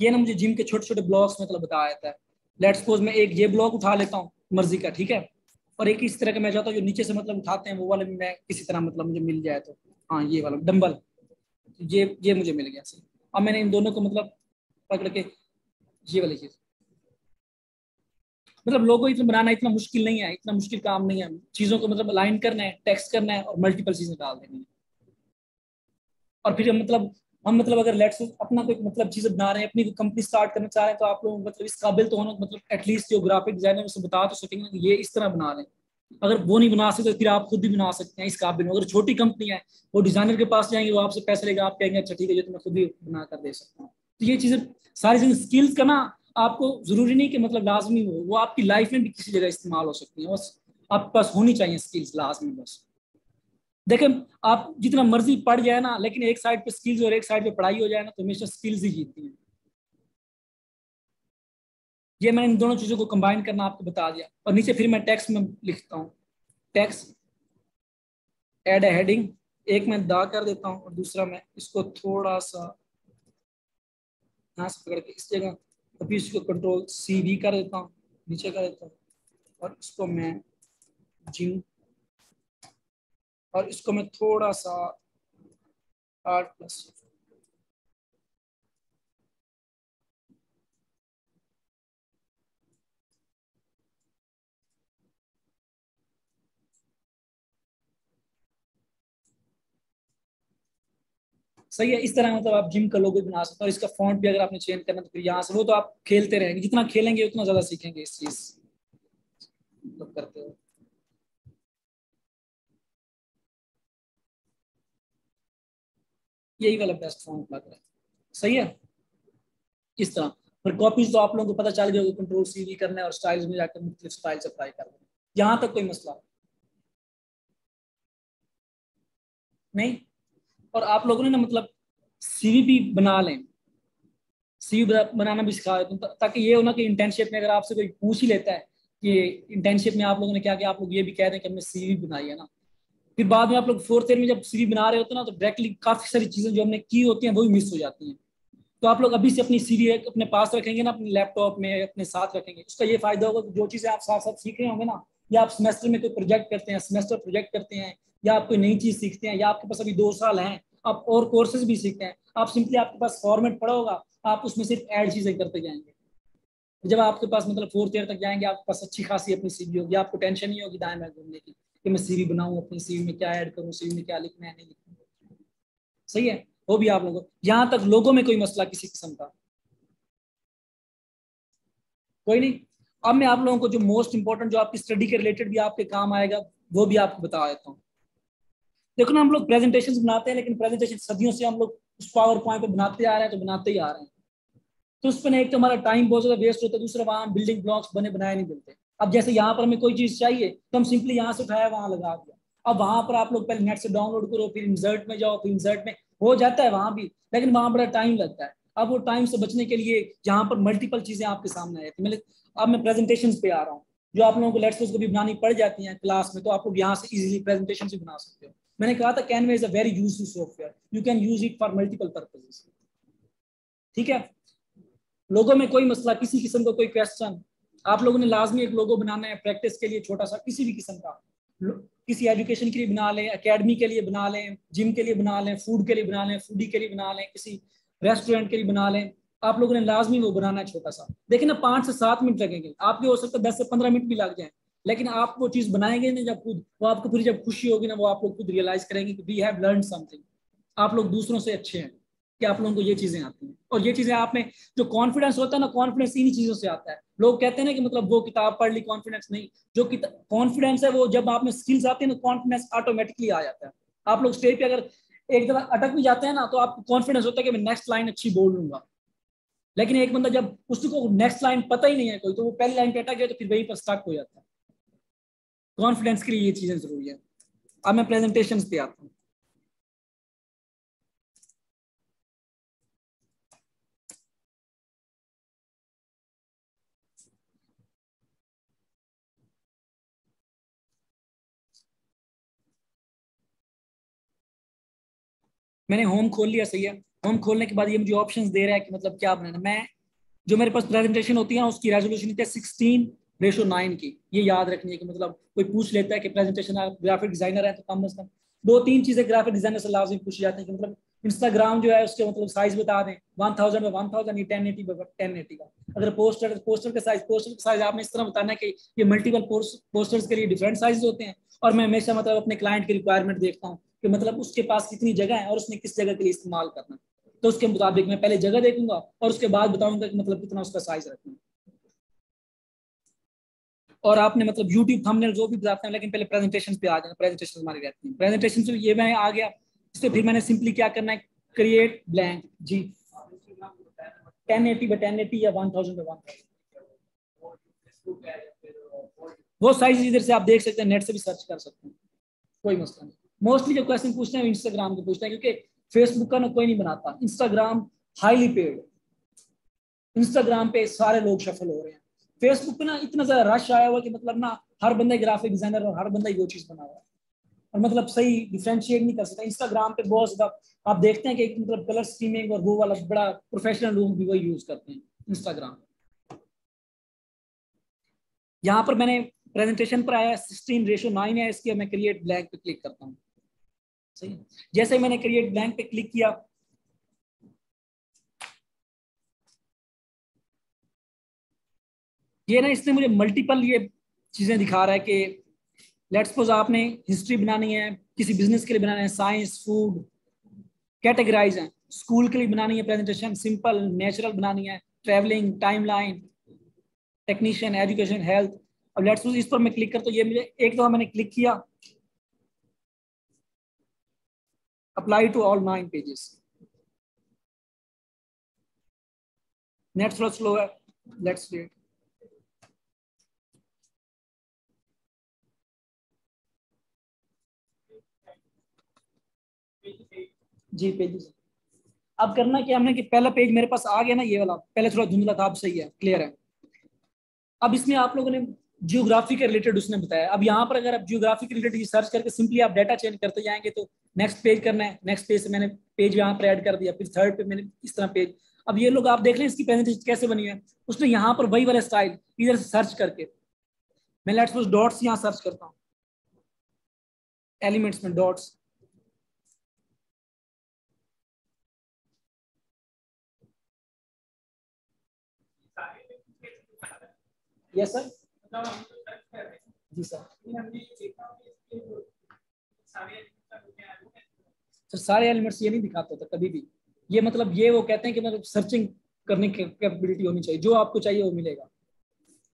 ये ना मुझे जिम के छोटे छोटे ब्लॉक्स मतलब बताया जाता है। लेट सपोज़ मैं एक ये ब्लॉक उठा लेता हूँ, मर्ज़ी का, ठीक है? और एक इस तरह का मैं चाहता हूँ, जो नीचे से मतलब उठाते हैं, वो वाले मैं किसी तरह मतलब मुझे मिल जाए तो। हाँ ये वाला डम्बल ये ये मुझे मिल गया सही अब मैंने इन दोनों को मतलब पकड़ के ये वाली चीज़। मतलब लोगो इतना बनाना इतना मुश्किल नहीं है, इतना मुश्किल काम नहीं है। चीज़ों को मतलब अलाइन करना है टेक्स्ट करना है और मल्टीपल चीज़ें डाल देनी है। और फिर मतलब हम मतलब अगर लेट्स अपना कोई मतलब चीज़ बना रहे हैं, अपनी कंपनी स्टार्ट करना चाह रहे हैं तो आप लोग मतलब इस काबिल तो होना मतलब एटलीस्ट जो ग्राफिक डिज़ाइनर उसे बता तो सकेंगे ये इस तरह बना रहे हैं। अगर वो नहीं बना सकते तो फिर आप खुद भी बना सकते हैं इस काबिल में। अगर छोटी कंपनी है, वो डिज़ाइनर के पास जाएँगे, वो आपसे पैसे लेगा, आप कहेंगे अच्छा ठीक है, ये तो मैं खुद भी बना कर दे सकता हूँ। तो ये चीज़ें, सारी चीज़ें स्किल्स का ना आपको ज़रूरी नहीं कि मतलब लाजमी हो, वो आपकी लाइफ में भी किसी जगह इस्तेमाल हो सकती है। बस आपके पास होनी चाहिए स्किल्स लाजमी, बस। देखें, आप जितना मर्ज़ी पढ़ जाए ना, लेकिन एक साइड पे स्किल्स और एक साइड पे पढ़ाई हो जाए ना तो हमेशा स्किल्स ही जीतती हैं। ये मैंने इन दोनों चीज़ों को कंबाइन करना आपको बता दिया। और नीचे फिर मैं टेक्स्ट में लिखता हूँ। टेक्स्ट एड हेडिंग एक मैं दा कर देता हूँ और दूसरा मैं इसको थोड़ा सा यहाँ से पकड़ के इस जगह अभी इसको कंट्रोल सी भी कर देता हूँ, नीचे कर देता हूँ, और इसको मैं जिम, और इसको मैं थोड़ा सा आठ प्लस सही है, इस तरह मतलब आप जिम का लोगो बना सकते हो, और इसका फॉन्ट भी अगर आपने चेंज करना तो फिर यहाँ से वो तो आप खेलते रहेंगे, जितना खेलेंगे उतना ज़्यादा सीखेंगे इस चीज़ मतलब करते हो यही वाला बेस्ट फॉन्ट लग रहा है। सही है? इस तरह। पर कॉपीज तो आप लोगों को पता चल गया कंट्रोल सी भी करना है और स्टाइल्स में जाकर मुख्तलिफ़ स्टाइल अप्लाई करना है। यहाँ तक कोई मसला? नहीं? और आप लोगों ने ना मतलब सीवी भी बना लें। सीवी बनाना भी सिखा देते ताकि ये होना कि इंटर्नशिप में अगर आपसे कोई पूछ ही लेता है कि इंटर्नशिप में आप लोगों ने क्या किया, आप लोग ये भी कह रहे हैं कि हमने सीवी बनाई है ना। फिर बाद में आप लोग फोर्थ ईयर में जब सीवी बना रहे होते हैं ना तो डायरेक्टली काफ़ी सारी चीज़ें जो हमने की होती हैं, वो भी मिस हो जाती हैं। तो आप लोग अभी से अपनी सीवी अपने पास रखेंगे ना, अपने लैपटॉप में अपने साथ रखेंगे। उसका ये फ़ायदा होगा कि जो चीज़ें आप साथ साथ सीख रहे होंगे ना, या आप सेमेस्टर में कोई प्रोजेक्ट करते हैं सेमेस्टर प्रोजेक्ट करते हैं या आप कोई नई चीज़ सीखते हैं, या आपके पास अभी दो साल हैं, आप और कोर्सेज भी सीखते हैं, आप सिंपली आपके पास फॉर्मेट पड़ा होगा, आप उसमें सिर्फ़ ऐड चीज़ें करते जाएँगे। जब आपके पास मतलब फोर्थ ईयर तक जाएँगे, आपके पास अच्छी खासी अपनी सीवी होगी, आपको टेंशन नहीं होगी दाएँ में घूमने की, कि मैं सीवी बनाऊँ, अपनी सीवी में क्या ऐड करूँ सीवी में क्या लिखना है, नहीं लिखना सही है? वो भी आप लोगों, यहाँ तक लोगों में कोई मसला किसी किस्म का? कोई नहीं। अब मैं आप लोगों को जो मोस्ट इंपॉर्टेंट जो आपकी स्टडी के रिलेटेड भी आपके काम आएगा, वो भी आपको बता देता हूँ। देखो ना, हम लोग प्रेजेंटेशन बनाते हैं, लेकिन प्रेजेंटेशन सदियों से हम लोग उस पावर पॉइंट पे बनाते आ रहे हैं तो बनाते ही आ रहे हैं। तो उस पर एक तो हमारा टाइम बहुत ज़्यादा वेस्ट होता है, दूसरा वहाँ बिल्डिंग ब्लॉक्स बने, बनाए नहीं मिलते। अब जैसे यहाँ पर हमें कोई चीज़ चाहिए तो हम सिंपली यहाँ से उठाया, वहाँ लगा दिया। अब वहाँ पर आप लोग पहले नेट से डाउनलोड करो, फिर इंसर्ट में जाओ, फिर इंसर्ट में हो जाता है वहाँ भी, लेकिन वहाँ बड़ा टाइम लगता है। अब वो टाइम से बचने के लिए यहाँ पर मल्टीपल चीज़ें आपके सामने आती है। अब मैं प्रेजेंटेशन पे आ रहा हूँ, जो आप लोगों को लेट्स को भी बनानी पड़ जाती हैं क्लास में तो आप लोग यहाँ से इजीली प्रेजेंटेशन भी बना सकते हो। मैंने कहा था Canva is a very useful software you can use it for multiple purposes ठीक है? लोगों में कोई मसला, किसी किस्म का कोई क्वेश्चन आप लोगों ने लाजमी एक लोगो बनाना है प्रैक्टिस के लिए छोटा सा, किसी भी किस्म का। किसी एजुकेशन के लिए बना लें एकेडमी के लिए बना लें जिम के लिए बना लें फ़ूड के लिए बना लें फूडी के लिए बना लें, किसी रेस्टोरेंट के लिए बना लें, आप लोगों ने लाजमी वो बनाना है छोटा सा। देखिए ना, पाँच से सात मिनट लगेंगे। आपके हो सकता है दस से पंद्रह मिनट भी लग जाए। लेकिन आप वो चीज़ बनाएँगे ना जब खुद, वो आपको फिर जब खुशी होगी ना, वो आप लोग खुद रियलाइज़ करेंगे कि वी हैव लर्न समथिंग आप लोग दूसरों से अच्छे हैं कि आप लोगों को ये चीज़ें आती हैं। और ये चीज़ें आप में, जो कॉन्फिडेंस होता है ना कॉन्फिडेंस इन्हीं चीज़ों से आता है। लोग कहते हैं ना कि मतलब वो किताब पढ़ ली कॉन्फिडेंस नहीं। जो कॉन्फिडेंस है वो जब आप में स्किल्स आते है ना कॉन्फिडेंस ऑटोमेटिकली आ जाता है। आप लोग स्टेज पे अगर एक दफ़ा अटक भी जाते हैं ना तो आपको कॉन्फिडेंस होता है कि मैं नेक्स्ट लाइन अच्छी बोल लूँगा। लेकिन एक बंदा जब उसको नेक्स्ट लाइन पता ही नहीं है कोई तो वो पहली लाइन पे अटक गया तो फिर वहीं पर स्टक हो जाता है। कॉन्फिडेंस के लिए ये चीज़ें ज़रूरी है। अब मैं प्रेजेंटेशन पे आता हूँ। मैंने होम खोल लिया, सही है। होम खोलने के बाद ये मुझे ऑप्शंस दे रहा है कि मतलब क्या बनाना मैं, जो मेरे पास प्रेजेंटेशन होती है, उसकी रेजोल्यूशन होती है सिक्सटीन रेशो नाइन की, ये याद रखनी है कि मतलब कोई पूछ लेता है कि प्रेजेंटेशन आप ग्राफिक डिज़ाइनर है तो कम अज कम दो तीन चीज़ें ग्राफिक डिज़ाइनर से लाजमी पूछी जाती है कि मतलब इंस्टाग्राम जो है उसके मतलब साइज़ बता दें। वन थाउज़ेंड में one thousand ten eighty ten eighty का। अगर पोस्टर पोस्टर का साइज़ पोस्टर का साइज़ आपने इस तरह बताना है कि ये मल्टीपल पोस्टर्स के लिए डिफरेंट साइज़ होते हैं और मैं हमेशा मतलब अपने क्लाइंट की रिक्वायरमेंट देखता हूँ कि मतलब उसके पास कितनी जगह है और उसने किस जगह के लिए इस्तेमाल करना तो उसके मुताबिक मैं पहले जगह देखूँगा और उसके बाद बताऊँगा कि मतलब कितना उसका साइज़ रखना और आपने मतलब यूट्यूब थंबनेल जो भी बताते हैं, लेकिन पहले प्रेजेंटेशन पे आ जाना प्रेजेंटेशन हमारी रहती है। प्रेजेंटेशन से ये मैं आ गया, इससे फिर मैंने सिंपली क्या करना है? क्रिएट ब्लैंक जी। 1080 बाय 1080 या 1000 बाय 1000 वो साइज़ इधर से आप देख सकते हैं नेट से भी सर्च कर सकते हैं। कोई मसला नहीं। मोस्टली जो क्वेश्चन पूछते हैं इंस्टाग्राम के पूछते हैं, क्योंकि फेसबुक का ना कोई नहीं बनाता। इंस्टाग्राम हाईली पेड इंस्टाग्राम पे सारे लोग सफल हो रहे हैं। फेसबुक पे ना इतना ज़्यादा रश आया हुआ कि मतलब ना हर बंदा ग्राफिक डिज़ाइनर और हर बंदा वो चीज़ बना हुआ है। और मतलब सही डिफ्रेंशिएट नहीं कर सकता। इंस्टाग्राम पे बहुत ज़्यादा आप देखते हैं कि मतलब कलर स्कीमिंग और वो वाला बड़ा प्रोफेशनल लोग भी वही यूज़ करते हैं इंस्टाग्राम यहाँ पर मैंने प्रेजेंटेशन पर आया सिक्सटीन रेशो नाइन है इसके मैं क्रिएट ब्लैंक पे क्लिक करता हूँ। सही जैसे मैंने क्रिएट ब्लैंक पे क्लिक किया ये ना इसने मुझे मल्टीपल ये चीज़ें दिखा रहा है कि लेट्स सपोज़ आपने हिस्ट्री बनानी है, किसी बिज़नेस के लिए बनाना है साइंस फ़ूड कैटेगराइज है। स्कूल के लिए बनानी है प्रेजेंटेशन सिंपल नेचुरल बनानी है। Travelling timeline technician education health अब लेट्स इस पर मैं क्लिक कर तो ये मुझे एक दफ़ा मैंने क्लिक किया। Apply to all nine pages net slow है। लेट्स वेट जी पेजेस अब करना क्या हमने कि पहला पेज मेरे पास आ गया ना, ये वाला। पहले थोड़ा धुंधला था, अब सही है क्लियर है। अब इसमें आप लोगों ने जियोग्राफी के रिलेटेड उसने बताया। अब यहाँ पर अगर आप जियोग्राफी के रिलेटेड सर्च करके सिंपली आप डाटा चेंज करते जाएँगे तो नेक्स्ट पेज करना है। नेक्स्ट पेज से मैंने पेज यहाँ पर ऐड कर दिया, फिर थर्ड पे मैंने इस तरह पेज अब ये लोग आप देख लें इसकी प्रेजेंटेशन कैसे बनी है। उसने यहाँ पर वही वाला स्टाइल इधर से सर्च करके, मैं लेट्स डॉट्स यहाँ सर्च करता हूँ। एलिमेंट्स में डॉट्स यस सर जी सर सर सारे एलिमेंट्स ये नहीं दिखाते होता कभी भी। ये मतलब ये वो कहते हैं कि मतलब सर्चिंग करने की कैपेबिलिटी होनी चाहिए। जो आपको चाहिए वो मिलेगा।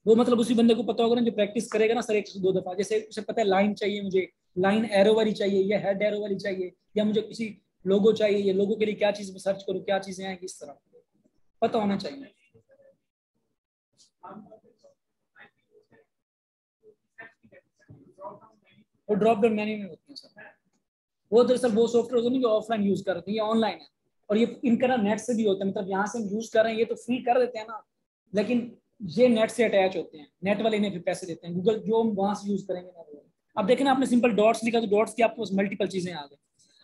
वो मतलब उसी बंदे को पता होगा ना जो प्रैक्टिस करेगा ना सर एक दो दफ़ा। जैसे उसे पता है लाइन चाहिए मुझे। लाइन एरो वाली चाहिए या हेड एरो वाली चाहिए या मुझे किसी लोगो चाहिए या लोगो के लिए क्या चीज़ सर्च करूँ, क्या चीज़ें हैं, किस तरह। पता होना चाहिए। वो ड्रॉप डाउन मेन्यू में होती है सर वो दरअसल वो सॉफ्टवेयर होते हैं जो ऑफलाइन यूज़ कर रहे हैं, ये ऑनलाइन है। और ये इनका ना नेट से भी होता है मतलब यहाँ से हम यूज़ कर रहे हैं, ये तो फ्री कर देते हैं ना। लेकिन ये नेट से अटैच होते हैं। नेट वाले इन्हें फिर पैसे देते हैं। गूगल जो हम वहाँ से यूज़ करेंगे ना अब देखें ना, आपने सिंपल डॉट्स लिखा तो डॉट्स की आपके पास मल्टीपल चीज़ें आ गई।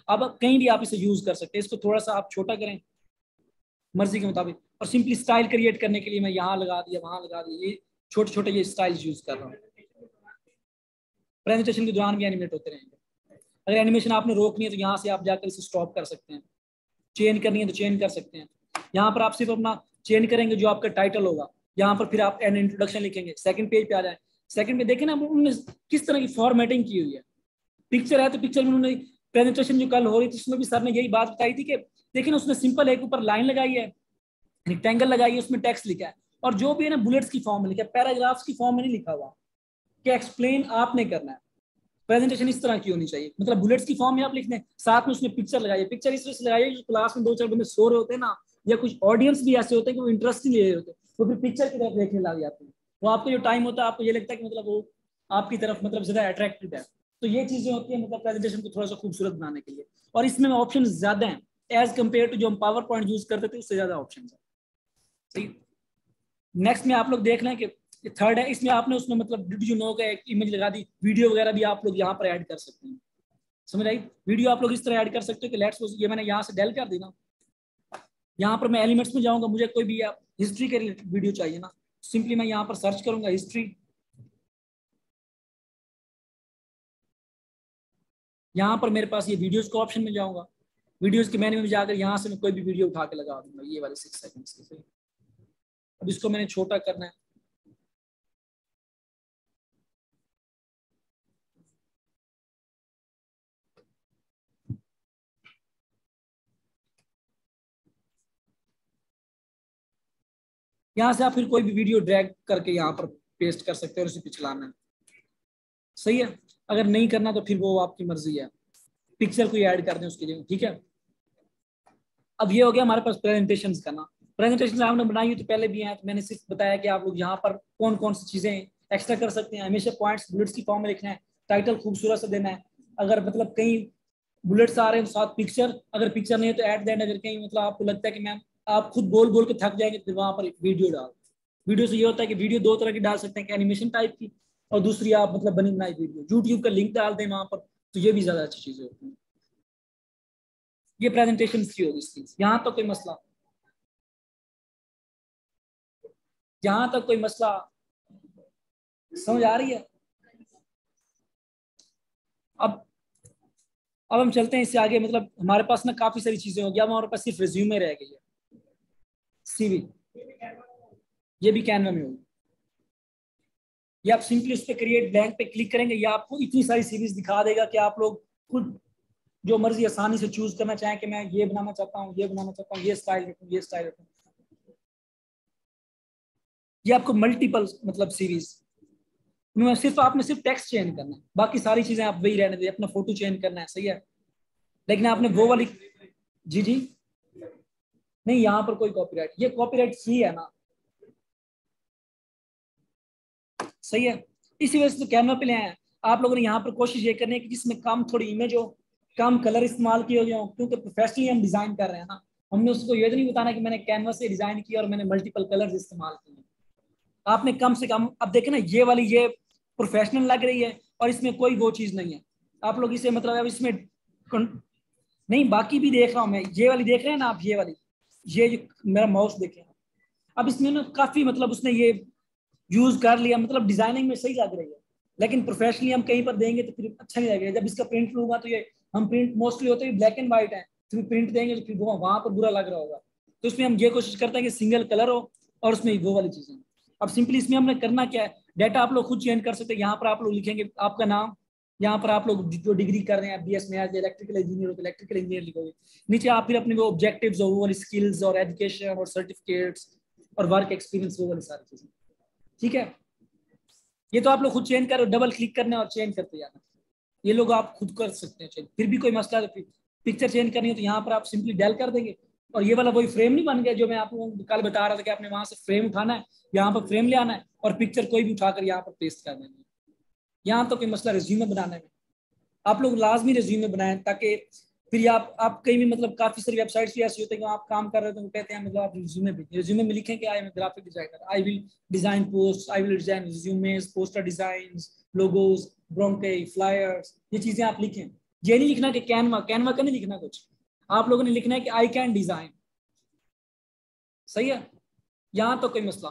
अब कहीं भी आप इसे यूज़ कर सकते हैं। इसको थोड़ा सा आप छोटा करें, मर्ज़ी के मुताबिक। और सिंपली स्टाइल क्रिएट करने के लिए मैं यहाँ लगा दिया, वहाँ लगा दिया। ये छोटे छोटे ये स्टाइल यूज़ कर रहा हूँ। प्रेजेंटेशन के दौरान भी एनिमेट होते रहेंगे। अगर एनिमेशन आपने रोकनी है तो यहाँ से आप जाकर इसे स्टॉप कर सकते हैं। चेंज करनी है तो चेंज कर सकते हैं। यहाँ पर आप सिर्फ़ अपना चेंज करेंगे जो आपका टाइटल होगा। यहाँ पर फिर आप एन इंट्रोडक्शन लिखेंगे। सेकंड पेज पे आ जाए। सेकंड पे देखें ना उन्होंने किस तरह की फॉर्मेटिंग की हुई है। पिक्चर है तो पिक्चर में उन्होंने प्रेजेंटेशन जो कल हो रही थी, उसमें भी सर ने यही बात बताई थी कि, देखिए ना, उसने सिंपल एक ऊपर लाइन लगाई है रिक्टेंगल लगाई है, उसमें टेक्स्ट लिखा है। और जो भी है ना बुलेट्स की फॉर्म में लिखा है पैराग्राफ्स की फॉर्म में नहीं लिखा हुआ। कि एक्सप्लेन आपने करना है। प्रेजेंटेशन इस तरह की होनी चाहिए। मतलब बुलेट्स की फॉर्म में आप लिखने साथ में उसने पिक्चर लगाई है पिक्चर इस तरह से लगाई है क्लास में दो चार बंदे सो रहे होते हैं ना, या कुछ ऑडियंस भी ऐसे होते हैं कि वो इंटरेस्ट नहीं ले रहे होते हैं वो फिर पिक्चर की तरफ़ देखने लग जाते हैं। वो आपको जो टाइम होता है, आपको ये लगता है कि मतलब वो आपकी तरफ़ मतलब ज़्यादा अट्रैक्टिव है। तो ये चीज़ें होती है मतलब प्रेजेंटेशन को थोड़ा सा खूबसूरत बनाने के लिए। और इसमें ऑप्शन ज़्यादा हैं एज कंपेयर टू जो हम पावर पॉइंट यूज़ करते थे, उससे ज़्यादा ऑप्शन है। नेक्स्ट में आप लोग देख लें कि थर्ड है, इसमें आपने उसमें मतलब डिड यू नो का एक इमेज लगा दी वीडियो वगैरह भी आप लोग यहाँ पर ऐड कर सकते हैं। समझ आई वीडियो आप लोग इस तरह ऐड कर सकते हो कि लेट्स ये मैंने यहाँ से डेल कर देना यहाँ पर मैं एलिमेंट्स में जाऊँगा, मुझे कोई भी हिस्ट्री के रिलेटेड वीडियो चाहिए ना। सिंपली मैं यहाँ पर सर्च करूँगा हिस्ट्री यहाँ पर मेरे पास ये वीडियोज़ का ऑप्शन में जाऊँगा। वीडियोज़ के मैंने में जाकर यहाँ से मैं कोई भी वीडियो उठा के लगा दूँगा। ये वाले सिक्स सेकंड्स के से अब इसको मैंने छोटा करना है। यहाँ से आप फिर कोई भी वीडियो ड्रैग करके यहाँ पर पेस्ट कर सकते हैं और उसे पिछलाना सही है? अगर नहीं करना तो फिर वो आपकी मर्ज़ी है। पिक्चर को ऐड कर दें उसके लिए, ठीक है? अब ये हो गया हमारे पास प्रेजेंटेशन करना प्रेजेंटेशन आपने बनाई तो पहले भी है तो मैंने सिर्फ़ बताया कि आप लोग यहाँ पर कौन कौन सी चीज़ें एक्स्ट्रा कर सकते हैं। हमेशा पॉइंट्स बुलेट्स की फॉर्म में लिखना है टाइटल खूबसूरत से देना है। अगर मतलब कहीं बुलेट्स आ रहे हैं साथ पिक्चर अगर पिक्चर नहीं है तो एट द एंड अगर कहीं मतलब आपको लगता है कि मैम आप खुद बोल बोल के थक जाएँगे, फिर वहाँ पर वीडियो डाल। वीडियो से ये होता है कि वीडियो दो तरह की डाल सकते हैं एनिमेशन टाइप की, और दूसरी आप मतलब बनी बनाई वीडियो यूट्यूब का लिंक डाल दें वहाँ पर तो ये भी ज़्यादा अच्छी चीज़ें होती हैं। ये प्रेजेंटेशन की होगी इसकी। यहाँ तक कोई मसला? यहाँ तक कोई मसला? समझ आ रही है? अब अब हम चलते हैं इससे आगे। मतलब हमारे पास ना काफ़ी सारी चीज़ें होगी। अब हमारे पास सिर्फ़ रिज्यूमे रह गई है। सीवी ये भी कैनवा में होगी। ये आप सिंपली उस पर क्रिएट ब्लैंक पे क्लिक करेंगे, या आपको इतनी सारी सीरीज़ दिखा देगा कि आप लोग खुद जो मर्ज़ी आसानी से चूज़ करना चाहें कि मैं ये बनाना चाहता हूँ, ये बनाना चाहता हूँ, ये स्टाइल रखूँ, ये स्टाइल रखूँ। ये आपको मल्टीपल मतलब सीरीज़ उनमें सिर्फ़, आपने सिर्फ़ टेक्स्ट चेंज करना है। बाकी सारी चीज़ें आप वही रहने दें, अपना फ़ोटो चेंज करना है, सही है? लेकिन आपने वो वाली जी जी। नहीं, यहाँ पर कोई कॉपीराइट ये कॉपीराइट फ्री है ना। सही है। इसी वजह से तो कैमरा पे ले आए आप लोगों ने यहाँ पर कोशिश ये करनी है कि जिसमें कम थोड़ी इमेज हो, कम कलर इस्तेमाल किए हो, क्योंकि प्रोफेशनली हम डिज़ाइन कर रहे हैं ना। हमने उसको ये तो नहीं बताना कि मैंने कैनवस से डिज़ाइन किया और मैंने मल्टीपल कलर इस्तेमाल किए। आपने कम से कम, अब देखे ना, ये वाली ये प्रोफेशनल लग रही है और इसमें कोई वो चीज़ नहीं है। आप लोग इसे मतलब अब इसमें नहीं, बाकी भी देख रहा हूँ मैं। ये वाली देख रहे हैं ना आप, ये वाली? ये मेरा माउस देखे। अब इसमें ना काफ़ी मतलब उसने ये यूज़ कर लिया मतलब डिज़ाइनिंग में सही लग रही है। लेकिन प्रोफेशनली हम कहीं पर देंगे तो फिर अच्छा नहीं लगेगा। जब इसका प्रिंट लूँगा तो ये हम प्रिंट मोस्टली होते हैं ब्लैक एंड व्हाइट है। तो प्रिंट देंगे तो फिर वो वहाँ पर बुरा लग रहा होगा। तो इसमें हम ये कोशिश करते हैं कि सिंगल कलर हो और उसमें वो वाली चीज़ें अब सिंपली इसमें हमने करना क्या है? डाटा आप लोग खुद चेंज कर सकते हैं। यहाँ पर आप लोग लिखेंगे आपका नाम यहाँ पर आप लोग जो डिग्री कर रहे हैं बी एस में एज इलेक्ट्रिकल इंजीनियर हो इलेक्ट्रिकल इंजीनियर लिखोगे। नीचे आप फिर अपने वो ऑब्जेक्टिव्स और वो वाली स्किल्स और एजुकेशन और सर्टिफिकेट्स और वर्क एक्सपीरियंस वो वाली सारी चीज़ें। ठीक है? ये तो आप लोग खुद चेंज करो डबल क्लिक करना और चेंज करते जाना। ये लोग आप खुद कर सकते हैं चेंज फिर भी कोई मसला तो पिक्चर चेंज करनी हो तो यहाँ पर आप सिंपली डेल कर देंगे। और ये वाला वही फ्रेम नहीं बन गया जो मैं आप लोगों को कल बता रहा था कि आपने वहाँ से फ्रेम उठाना है, यहाँ पर फ्रेम ले आना है और पिक्चर कोई भी उठाकर यहाँ पर पेस्ट कर देंगे। यहाँ तो कोई मसला रिज्यूमे बनाने में। आप लोग लाजमी रिज्यूमे बनाएँ ताकि फिर आप आप कहीं भी मतलब काफ़ी सारी वेबसाइट्स भी ऐसी होती है आप काम कर रहे हो तो कहते हैं मतलब आप रिज्यूमे भी रिज्यूमे में लिखें कि I am graphic designer I will design post I will design resumes poster design logos bronchi flyers ये चीज़ें आप लिखें। ये नहीं लिखना कि कैनवा कैनवा का नहीं लिखना कुछ। आप लोगों ने लिखना है कि आई कैन डिज़ाइन सही है? यहाँ तो कोई मसला?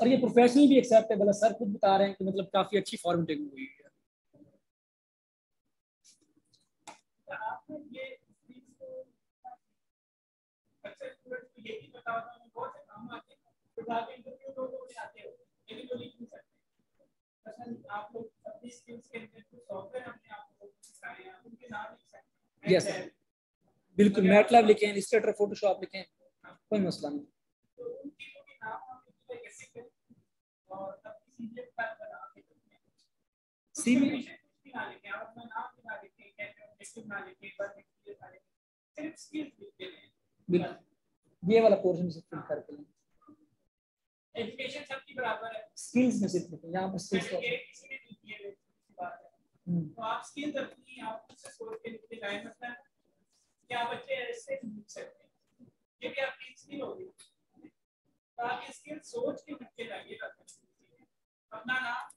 और ये प्रोफेशनल भी एक्सेप्टेबल है सर खुद बता रहे हैं कि मतलब काफ़ी अच्छी फॉर्मेटिंग हुई है। यस बिल्कुल मैटलैब लिखे इलिस्ट्रेटर फोटोशॉप लिखे कोई मसला नहीं। ये वाला पोर्शन से फिल करके लें। एजुकेशन सबकी बराबर है। स्किल्स में सिर्फ़ लिखें यहाँ पर स्किल्स है। हम्म। तो आप स्किल अपनी आप उससे सोच के लिखते जाए मतलब क्या बच्चे ऐसे लिख सकते। हैं ये भी आपकी स्किल होगी। तो आप ये स्किल सोच के लिखते जाइएगा अपना नाम?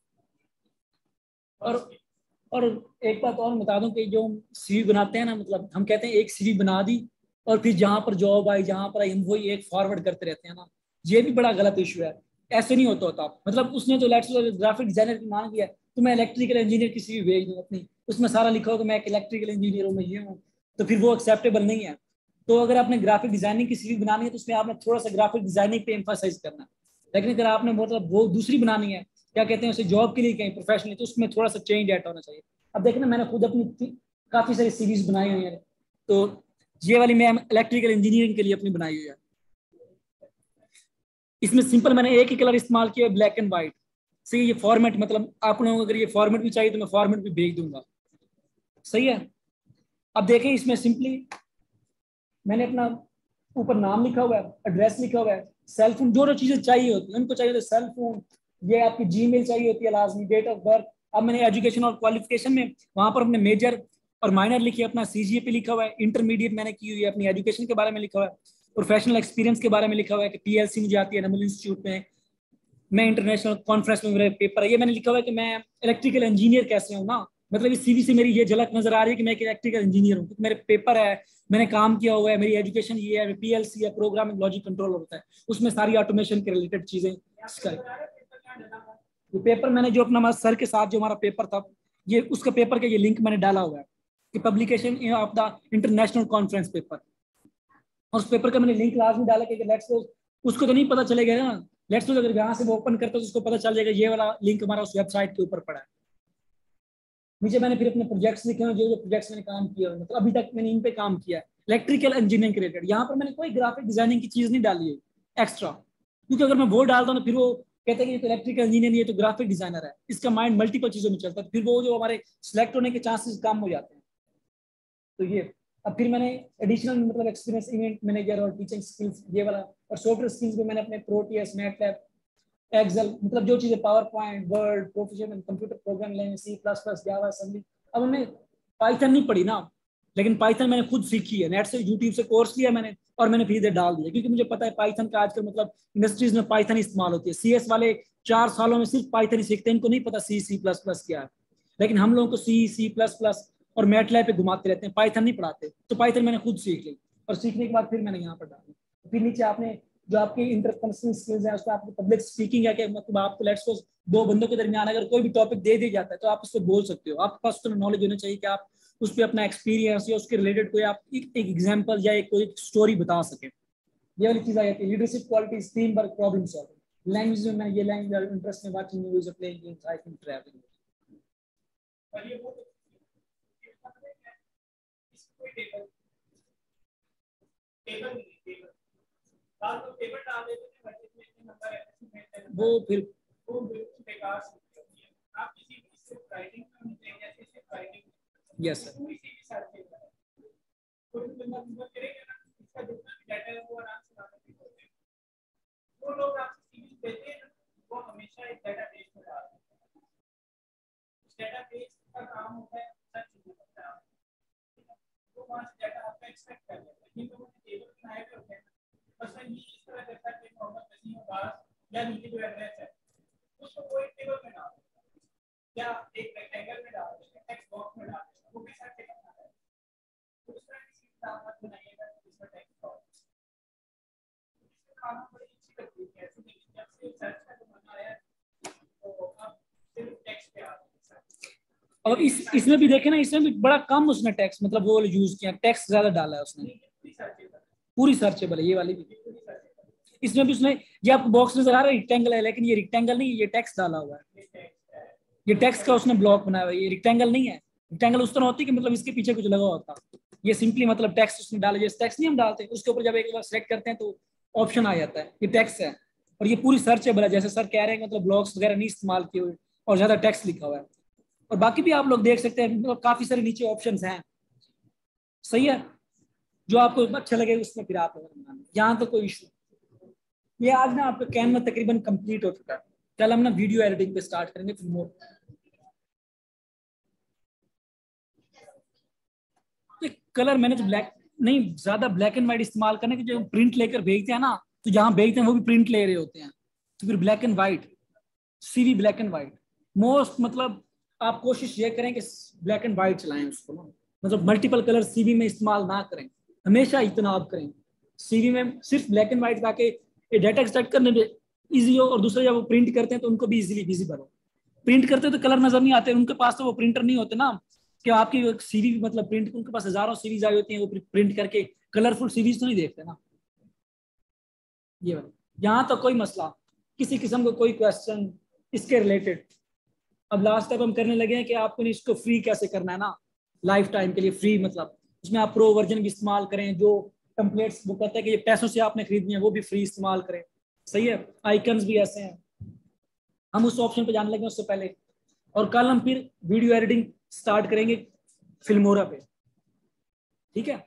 और और एक बात और बता दूँ कि जो सीवी बनाते हैं ना मतलब हम कहते हैं एक सीवी बना दी, और फिर जहाँ पर जॉब आई, जहाँ पर आई, हम वही एक फॉरवर्ड करते रहते हैं ना। ये भी बड़ा गलत इशू है। ऐसे नहीं होता होता। मतलब उसने जो ग्राफिक डिज़ाइनर की मांग किया तो मैं इलेक्ट्रिकल इंजीनियर की सीवी भेज दूँ अपनी। उसमें सारा लिखा होगा, मैं एक इलेक्ट्रिकल इंजीनियर हूँ, मैं ये हूँ। तो फिर वो एक्सेप्टेबल नहीं है। तो अगर आपने ग्राफिक डिज़ाइनिंग की सीवी बनानी है तो उसमें आपने थोड़ा सा ग्राफिक डिज़ाइनिंग पे एम्फासाइज करना। लेकिन अगर आपने मतलब वो दूसरी बनानी है, क्या कहते हैं उसे जॉब के लिए कहीं प्रोफेशनली तो उसमें थोड़ा सा चेंज ऐड होना चाहिए। अब देखना मैंने खुद अपनी काफ़ी सारी सीरीज़ बनाई हुई है। तो ये वाली मैं इलेक्ट्रिकल इंजीनियरिंग के लिए अपनी बनाई हुई है। इसमें सिंपल मैंने एक ही कलर इस्तेमाल किया है ब्लैक एंड व्हाइट सही ये फॉर्मेट मतलब आप लोगों को अगर ये फॉर्मेट भी चाहिए तो मैं फॉर्मेट भी भेज दूँगा। सही है? अब देखें इसमें सिंपली मैंने अपना ऊपर नाम लिखा हुआ है एड्रेस लिखा हुआ है सेल फ़ोन जो जो चीज़ें चाहिए होती है, उनको चाहिए होता है सेल फ़ोन ये आपकी जी चाहिए होती है, लाजमी डेट ऑफ़ बर्थ अब मैंने एजुकेशन और क्वालिफिकेशन में वहाँ पर अपने मेजर और माइनर लिखी, अपना सी पे लिखा हुआ है इंटरमीडिएट मैंने की हुई है, अपनी एजुकेशन के बारे में लिखा हुआ है प्रोफेशनल एक्सपीरियंस के बारे में लिखा हुआ है कि पीएलसी मुझे आती है नमल इंस्टीट्यूट में, मैं इंटरनेशनल कॉन्फ्रेंस में मेरे पेपर है, ये मैंने लिखा हुआ है कि मैं इलेक्ट्रिकल इंजीनियर कैसे हूँ ना? मतलब इस सीवी से मेरी ये झलक नज़र आ रही है कि मैं एक इलेक्ट्रिकल इंजीनियर हूँ मेरे पेपर है, मैंने काम किया हुआ है, मेरी एजुकेशन ये है पीएलसी है प्रोग्रामिंग लॉजिक कंट्रोल होता है। उसमें सारी ऑटोमेशन के रिलेटेड चीज़ें ये पेपर मैंने जो अपना सर के साथ जो हमारा पेपर था, ये उसका पेपर का ये लिंक मैंने डाला हुआ है कि publication of the international conference paper और उस पेपर का मैंने लिंक लास्ट में डाला कि लेट्स उसको तो नहीं पता चलेगा ना। लेट्स अगर यहाँ से वो ओपन करता तो उसको पता चल जाएगा, ये वाला लिंक हमारा उस वेबसाइट के ऊपर पड़ा है। नीचे मैंने फिर अपने प्रोजेक्ट्स लिखे हैं जो जो प्रोजेक्ट्स मैंने काम किया मतलब अभी तक मैंने इन पे काम किया है। इलेक्ट्रिकल इंजीनियरिंग के रिलेटेड यहाँ पर मैंने कोई ग्राफिक डिज़ाइनिंग की चीज़ नहीं डाली है एक्स्ट्रा क्योंकि अगर मैं वो डालता हूँ तो फिर वो कहते हैं कि तो इलेक्ट्रिकल इंजीनियर ये तो ग्राफिक डिज़ाइनर है। इसका माइंड मल्टीपल चीज़ों में चलता है फिर वो जो हमारे सिलेक्ट होने के चांसेस कम हो जाते हैं। तो ये, अब फिर मैंने एडिशनल मतलब एक्सपीरियंस इवेंट मैनेजर और टीचिंग स्किल्स ये वाला, और सॉफ्टवेयर स्किल्स में मैंने अपने प्रोटीएस मैटलैब एक्सेल मतलब जो चीज़ें PowerPoint Word professional computer program language C plus plus Java assembly अब हमने पाइथन नहीं पढ़ी ना। लेकिन पाइथन मैंने खुद सीखी है। नेट से यूट्यूब से कोर्स लिया मैंने और मैंने फिर इधर डाल दिया। क्योंकि मुझे पता है पाइथन का आजकल मतलब इंडस्ट्रीज़ में पाइथन इस्तेमाल होती है। सीएस वाले चार सालों में सिर्फ़ पाइथन ही सीखते हैं। इनको नहीं पता सी सी प्लस प्लस क्या है। लेकिन हम लोगों को सी सी प्लस प्लस और मैटलैब पे घुमाते रहते हैं। पाइथन नहीं पढ़ाते। तो पाइथन मैंने खुद सीख ली और सीखने के बाद फिर मैंने यहाँ पर डाला। फिर नीचे आपने जो आपकी इंटरपर्सनल स्किल्स है उसको आपको पब्लिक स्पीकिंग है कि मतलब आपको लेट्स सपोज़ दो बंदों के दरमियान अगर कोई भी टॉपिक दे दिया जाता है तो आप उसको बोल सकते हो आपके पास उतना नॉलेज होना चाहिए कि आप उस पर अपना एक्सपीरियंस या उसके रिलेटेड कोई आप एक एग्ज़ाम्पल या एक कोई स्टोरी बता सके ये वाली चीज़ आ जाती है leadership qualities team work problem solving language में मैं ये लैंग्वेज इंटरेस्ट में watching movies playing games I can travelling और टेबल टेबल वो फिर है यस सर डाटा वो आराम से डाटा भी होते वो लोग आपसे सीवी देते हैं वो हमेशा एक डेटाबेस में डालते हैं। डेटाबेस का काम होता है सर्च करना वो वहाँ से डाटा आपका एक्सपेक्ट कर लेता है। ये तो टेबल बनाए हुए होते हैं बस ये इस तरह करता है कि मोहम्मद नसीम अब्बास या नीचे जो एड्रेस है उसको कोई टेबल में डाल या एक रेक्टेंगल में डाल टेक्स्ट बॉक्स में डाल वो है। तो उस तरह की चीज़ आप मत बनाइएगा जिसमें टेक्स्ट बॉक्स खाना बड़ी अच्छी लगती है। जब से सर्च का जमाना आया तो अब सिर्फ़ टेक्स्ट पे आ और इस इसमें भी देखे ना इसमें भी बड़ा कम उसने टैक्स मतलब वो यूज़ किया टैक्स ज़्यादा डाला है उसने। पूरी सर्चेबल है, ये वाली भी। इसमें भी उसने, ये आपको बॉक्स नज़र आ रहा है रिक्टेंगल है, लेकिन ये रिक्टेंगल नहीं, ये टेक्स्ट डाला हुआ है। ये टेक्स्ट का उसने ब्लॉक बनाया हुआ है, ये रिक्टेंगल नहीं है। रिक्टेंगल उस तरह होती है कि मतलब इसके पीछे कुछ लगा होता ये सिंपली मतलब टेक्स्ट उसने डाला जैसे टेक्स्ट नहीं हम डालते उसके ऊपर जब एक बार सेलेक्ट करते हैं तो ऑप्शन आ जाता है, ये टेक्स्ट है। और ये पूरी सर्चेबल है, जैसे सर कह रहे हैं मतलब ब्लॉग्स वगैरह नहीं इस्तेमाल किए हुए, और ज़्यादा टेक्स्ट लिखा हुआ है। और बाकी भी आप लोग देख सकते हैं मतलब काफ़ी सारे नीचे ऑप्शन हैं। सही है? जो आपको अच्छा लगे, उसमें फिर आप यहाँ तो कोई इशू ये आज ना आपका कैनवा तकरीबन कंप्लीट हो चुका है। कल हम ना वीडियो एडिटिंग पे स्टार्ट करेंगे, फिर मोर तो कलर मैंने तो ब्लैक नहीं, ज़्यादा ब्लैक एंड व्हाइट इस्तेमाल करने के जो प्रिंट लेकर भेजते हैं ना तो जहाँ भेजते हैं, वो भी प्रिंट ले रहे होते हैं। तो फिर black and white CV black and white most मतलब आप कोशिश ये करें कि ब्लैक एंड व्हाइट चलाएँ उसको मतलब मल्टीपल कलर सीवी में इस्तेमाल ना करें। हमेशा इतना आप करें। सीवी में सिर्फ़ ब्लैक एंड व्हाइट ताकि डाटा एक्सट्रैक्ट करने में ईजी हो और दूसरा जब वो प्रिंट करते हैं तो उनको भी इजीली बिज़ी हो प्रिंट करते तो कलर नज़र नहीं आते, उनके पास तो वो प्रिंटर नहीं होते ना। कि आपकी सीवी मतलब प्रिंट उनके पास हज़ारों सीरीज़ आई होती है, वो प्रिंट करके कलरफुल सीरीज़ तो नहीं देखते ना। ये वाला। यहाँ तो कोई मसला, किसी किस्म का कोई क्वेश्चन इसके रिलेटेड अब लास्ट टाइम हम करने लगे हैं कि आपको इसको फ्री कैसे करना है ना? लाइफ टाइम के लिए फ्री मतलब। उसमें आप प्रो वर्जन भी इस्तेमाल करें जो टेम्पलेट्स वो कहते हैं कि ये पैसों से आपने खरीदनी है वो भी फ्री इस्तेमाल करें। सही है? आइकन्स भी ऐसे हैं। हम उस ऑप्शन पे जाने लगे उससे पहले। और कल हम फिर वीडियो एडिटिंग स्टार्ट करेंगे फिल्मोरा पे। ठीक है?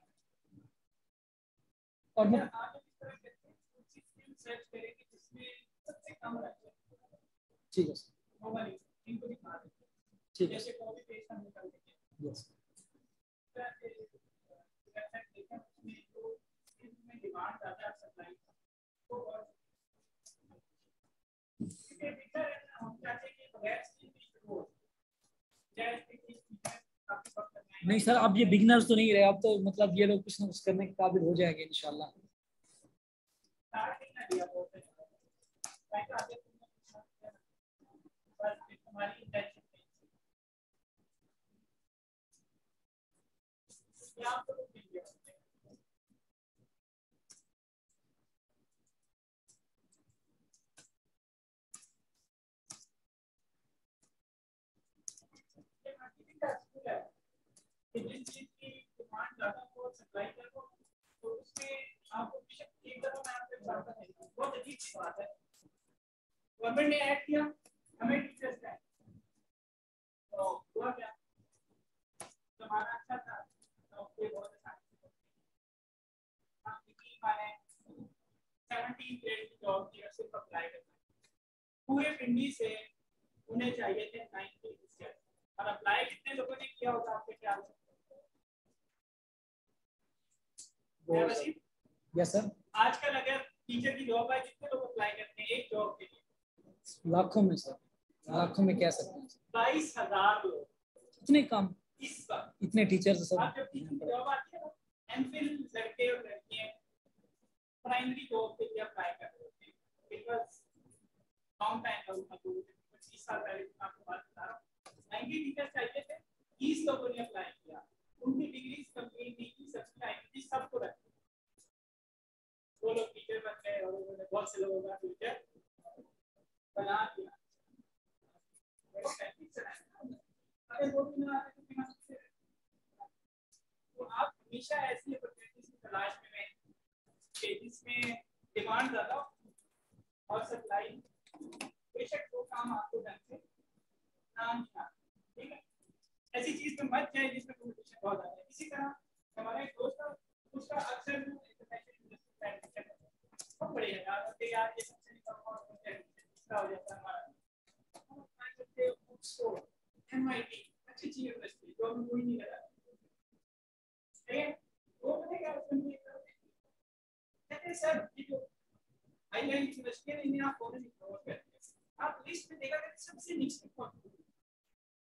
और मैं ठीक है ठीक है नहीं सर अब ये बिगनर्स तो नहीं रहे अब तो मतलब ये लोग कुछ ना कुछ करने के काबिल हो जाएँगे, इंशाल्लाह। जिस चीज़ की डिमांड ज़्यादा हो सप्लाई करो तो उसके आपको बेशक एक दफ़ा मैं आपको एग्जांपल देता हूँ बहुत अजीब सी बात है गवर्नमेंट ने ऐड किया हमें टीचर्स का तो हुआ क्या हमारा अच्छा था नौकरी बहुत अच्छा मैंने सेवनटीन ग्रेड की जॉब की सिर्फ़ अप्लाई करना पूरे पिंडी से उन्हें चाहिए थे नाइनटी और अप्लाई कितने लोगों ने किया होगा आपके ख्याल से? यस सर आजकल अगर टीचर की जॉब है कितने लोग अप्लाई करते हैं एक जॉब के लिए? लाखों में सर लाखों में कह सकते हैं बाईस हज़ार लोग। इतने कम। इस बार। इतने टीचर्स सब आप जब टीचिंग की जॉब आती है लड़के और लड़कियाँ प्राइमरी जॉब के लिए अप्लाई कर रहे होते हैं। बिकॉज़ लॉन्ग टाइम है पच्चीस साल पहले आपको बात बता रहा हूँ। नाइन्टी टीचर चाहिए थे तीस लोगों ने अप्लाई किया। उनकी डिग्री कंप्लीट नहीं की, सबकी रखी वो लोग टीचर बन गए और उन्होंने बहुत से लोगों का फ्यूचर बना दिया। अरे वो भी ना आते तो तो आप हमेशा ऐसी अपॉर्चुनिटीज़ की तलाश में रहें कि जिसमें डिमांड ज़्यादा और सप्लाई बेशक वो काम आपको ढंग से ना नहीं है ऐसी चीज़ में मत जाए जिसमें कंपटीशन बहुत ज़्यादा है। इसी तरह हमारा एक दोस्त था उसका अक्सर बहुत बड़ी है यार कि यार ये सबसे निकल और इसका हो जाता है हमारा। हम अप्लाई करते हैं बुक स्टोर एमआईटी अच्छी अच्छी यूनिवर्सिटी जो हमें कोई नहीं लगा। ठीक है? वो पता क्या उसमें ये कहते हैं, सर, ये जो हाईलाइन यूनिवर्सिटी है, इन्हें आप कौन सी प्रमोट करते हैं। आप लिस्ट में देखा करते सबसे नीचे कौन कहाँ अप्लाई किया तो आपका फॉलोअर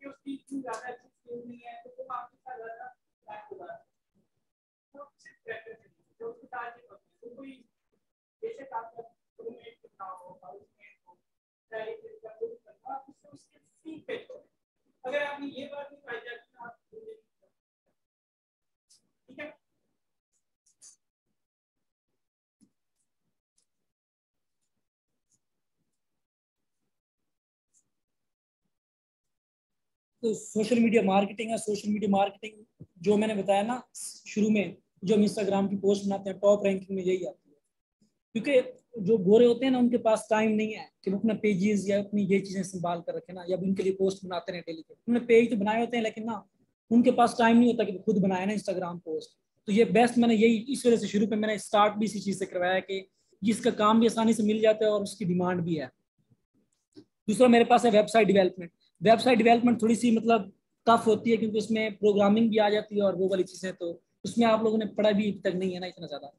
क्योंकि उसकी इतनी ज़्यादा अच्छी स्किल नहीं है तो वो आपके साथ ज़्यादा बैक होगा तो सिर्फ़ जो उसके साथ होती है। तो कोई बेशक आपका रूममेट कितना हो हाउसमेट हो। चाहे किसका कुछ करना आप उससे उसके सीख पे अगर आपने ये बात नहीं पाई जाती तो आप तो सोशल मीडिया मार्केटिंग है, सोशल मीडिया मार्केटिंग जो मैंने बताया ना, शुरू में जो हम इंस्टाग्राम की पोस्ट बनाते हैं टॉप रैंकिंग में यही आती है। क्योंकि जो गोरे होते हैं ना, उनके पास टाइम नहीं है कि वो अपना पेजेस या अपनी ये चीज़ें संभाल कर रखे ना, या उनके लिए पोस्ट बनाते रहे डेली के। उन्होंने पेज तो बनाए होते हैं, लेकिन ना, उनके पास टाइम नहीं होता कि खुद बनाए ना इंस्टाग्राम पोस्ट तो ये बेस्ट मैंने यही, इस वजह से शुरू पे मैंने स्टार्ट भी इसी चीज़ से करवाया कि जिसका काम भी आसानी से मिल जाता है और उसकी डिमांड भी है। दूसरा मेरे पास है वेबसाइट डेवलपमेंट वेबसाइट डेवलपमेंट थोड़ी सी मतलब टफ होती है क्योंकि उसमें प्रोग्रामिंग भी आ जाती है और वो वाली चीज़ें तो उसमें आप लोगों ने पढ़ा भी तक नहीं है ना इतना ज़्यादा।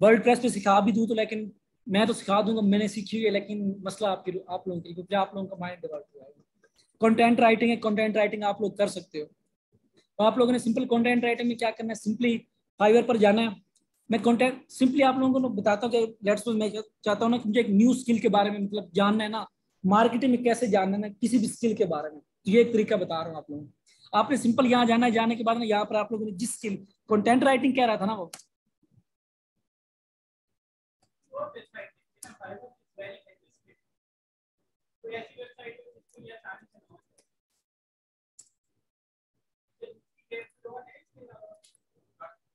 वर्ल्ड प्रेस पे सिखा भी दूँ तो लेकिन मैं तो सिखा दूँगा, मैंने सीखी हुई है, लेकिन मसला आपके आप लोगों के लिए, क्योंकि आप लोगों का माइंड डेवलप हुआ है। कंटेंट राइटिंग है कंटेंट राइटिंग आप लोग कर सकते हो। तो आप लोगों ने सिंपल कंटेंट राइटिंग में क्या करना है? सिंपली फाइवर पर जाना है। मैं कंटेंट सिंपली आप लोगों को बताता हूँ कि लेट्स मैं चाहता हूँ ना कि मुझे एक न्यू स्किल के बारे में मतलब जानना है ना मार्केटिंग में कैसे जानना है किसी भी स्किल के बारे में। तो ये एक तरीका बता रहा हूँ आप लोगों आपने सिंपल यहाँ जाना है, जाने के बाद ना यहाँ पर आप लोगों ने जिस स्किल कंटेंट राइटिंग कह रहा था ना वो।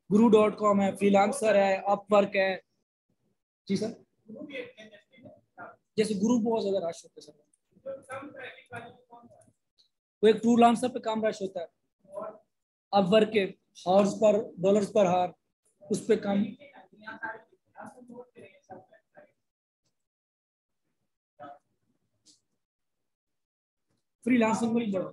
गुरु डॉट कॉम है फ्रीलांसर है अपवर्क है। जी सर? जैसे गुरु बहुत ज़्यादा रश होता है वो एक ट्रू लांसर पे काम रश होता है। अपवर्क के हॉर्स पर डॉलर्स पर हार, उस पे काम। फ्रीलांसिंग में बढ़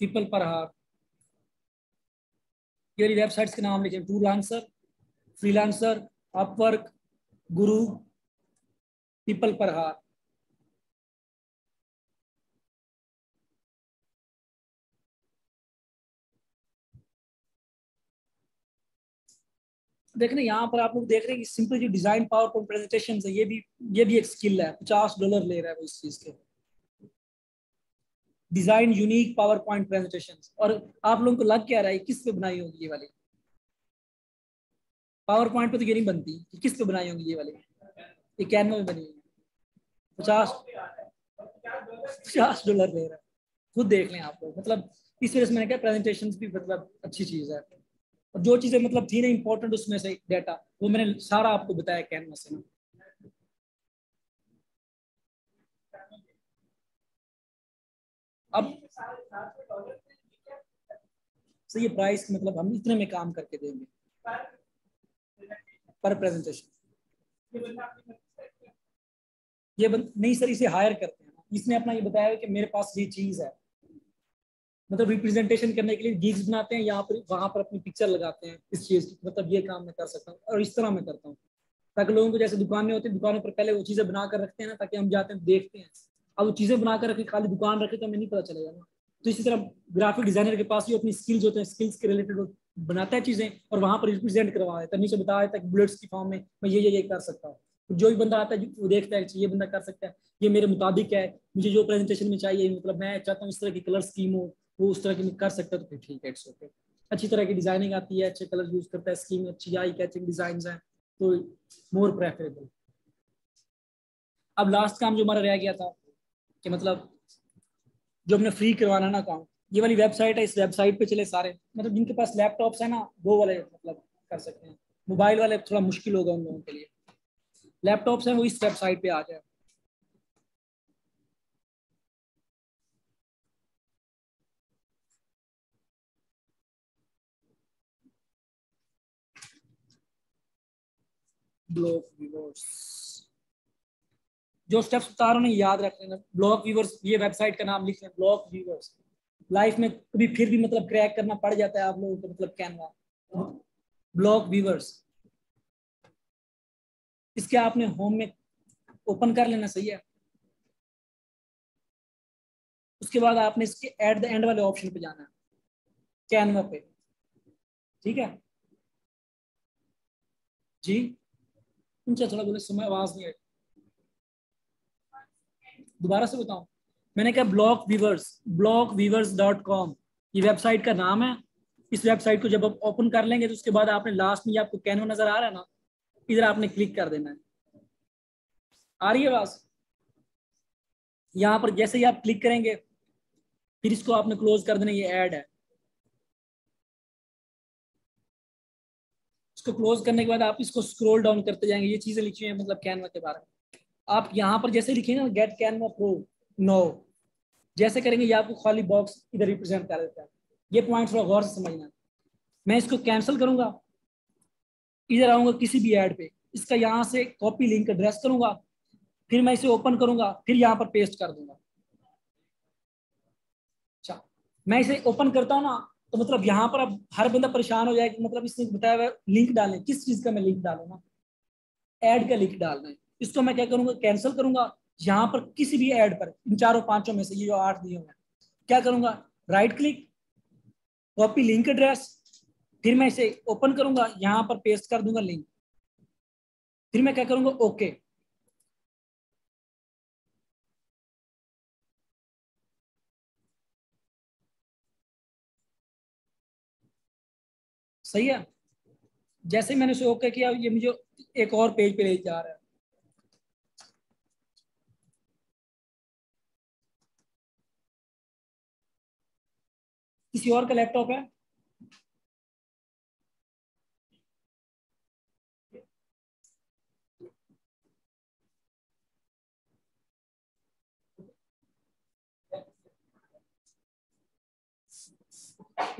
पीपल पर हार। ये वेबसाइट्स के नाम लिखे। Truelancer freelancer Upwork Guru PeoplePerHour. देख रहे यहाँ पर आप लोग देख रहे हैं कि सिंपल जो डिज़ाइन पावर पॉइंट प्रेजेंटेशन है, ये भी ये भी एक स्किल है। पचास डॉलर ले रहा है वो इस चीज़ के। Design unique PowerPoint presentation और आप लोगों को लग क्या रहा है किस पे बनाई होगी ये वाली? पावर पॉइंट पे तो ये नहीं बनती कि किस पे बनाई होंगी ये वाली। ये कैनवा में बनी हुई पचास पचास डॉलर ले रहा है। खुद देख लें आप लोग। मतलब इस वजह से मैंने कहा प्रेजेंटेशन भी मतलब अच्छी चीज़ है। और जो चीज़ें मतलब थी ना इंपॉर्टेंट उसमें से डेटा वो मैंने सारा आपको बताया कैनवा से ना। अब ये प्राइस मतलब हम इतने में काम करके देंगे। पर प्रेजेंटेशन ये बन, नहीं सर इसे हायर करते हैं। इसने अपना ये बताया कि मेरे पास ये चीज़ है। मतलब रिप्रेजेंटेशन करने के लिए गिग्स बनाते हैं, यहाँ पर, वहाँ पर अपनी पिक्चर लगाते हैं, इस चीज़ की मतलब ये काम मैं कर सकता हूँ और इस तरह मैं करता हूँ। ताकि लोगों को जैसे दुकानें होती है, दुकानों पर पहले वो चीज़ें बना कर रखते हैं ना, ताकि हम जाते हैं, देखते हैं। अब वो चीज़ें बना कर रखे खाली दुकान रखे तो हमें नहीं पता चलेगा ना। तो इसी तरह ग्राफिक डिज़ाइनर के पास भी अपनी स्किल्स होते हैं स्किल्स के रिलेटेड बनाता है चीज़ें और वहाँ पर रिप्रेजेंट करवा देता है। नीचे बताया देता है बुलेट्स की फॉर्म में मैं ये ये ये कर सकता हूँ। जो भी बंदा आता है, वो देखता है, ये बंदा कर सकता है। ये मेरे मुताबिक है, मुझे जो प्रेजेंटेशन में चाहिए मतलब मैं चाहता हूँ इस तरह की कलर स्कीम हो वो उस तरह की कर सकता है तो फिर ठीक है इट्स ओके अच्छी तरह की डिज़ाइनिंग आती है, अच्छे कलर यूज़ करता है स्कीम अच्छी आई कैचिंग डिज़ाइन है तो मोर प्रेफरेबल अब लास्ट काम जो हमारा रह गया था, कि मतलब जो हमने फ्री करवाना ना काम, ये वाली वेबसाइट है, इस वेबसाइट पे चले सारे मतलब जिनके पास लैपटॉप्स है ना, वो वाले मतलब कर सकते हैं। मोबाइल वाले थोड़ा मुश्किल होगा उन लोगों के लिए। लैपटॉप्स हैं, वो इस वेबसाइट पे आ जाए। ब्लॉक व्यूवर्स जो स्टेप्स बता रहा हूँ याद रख लेना ब्लॉक व्यूवर्स ये वेबसाइट का नाम लिख ब्लॉक व्यूवर्स लाइफ में कभी फिर भी मतलब क्रैक करना पड़ जाता है आप लोगों को मतलब कैनवा ब्लॉक व्यूवर्स इसके आपने होम में ओपन कर लेना, सही है? उसके बाद आपने इसके एट द एंड वाले ऑप्शन पे जाना है कैनवा पे। ठीक है? जी? ऊँचा थोड़ा बोले समय आवाज़ नहीं आई। दोबारा से बताऊँ। मैंने कहा, block weavers block weavers dot com, ये वेबसाइट का नाम है। इस वेबसाइट को जब आप ओपन कर लेंगे तो उसके बाद आपने लास्ट में आपको कैनवा नज़र आ रहा है ना, इधर आपने क्लिक कर देना है। आ रही है बात यहाँ पर जैसे ही आप क्लिक करेंगे, फिर इसको आपने क्लोज कर देना, ये ऐड है। इसको क्लोज करने के बाद आप इसको स्क्रॉल डाउन करते जाएँगे। ये चीज़ें लिखी हुई है मतलब कैनवा के बारे में। आप यहाँ पर जैसे लिखेंगे ना गेट कैनवा प्रो नो जैसे करेंगे, ये आपको खाली बॉक्स इधर रिप्रेजेंट कर देता है। ये पॉइंट थोड़ा गौर से समझना मैं इसको कैंसिल करूँगा। इधर आऊँगा किसी भी ऐड पे। इसका यहाँ से कॉपी लिंक एड्रेस करूँगा। फिर मैं इसे ओपन करूँगा। फिर यहाँ पर पेस्ट कर दूँगा। अच्छा मैं इसे ओपन करता हूँ ना तो मतलब यहाँ पर अब हर बंदा परेशान हो जाए कि मतलब इसने बताया हुआ लिंक डालें। किस चीज़ का मैं लिंक डालू ना एड का लिंक डालना है इसको मैं क्या करूँगा? कैंसिल करूँगा। यहाँ पर किसी भी एड पर, इन चारों पाँचों में से ये जो आठ दिए हुए क्या करूँगा? Right click copy link address फिर मैं इसे ओपन करूँगा। यहाँ पर पेस्ट कर दूँगा लिंक फिर मैं क्या करूँगा? ओके सही है? जैसे मैंने उसे ओके किया, ये मुझे एक और पेज पे ले जा रहा है। किसी और का लैपटॉप है?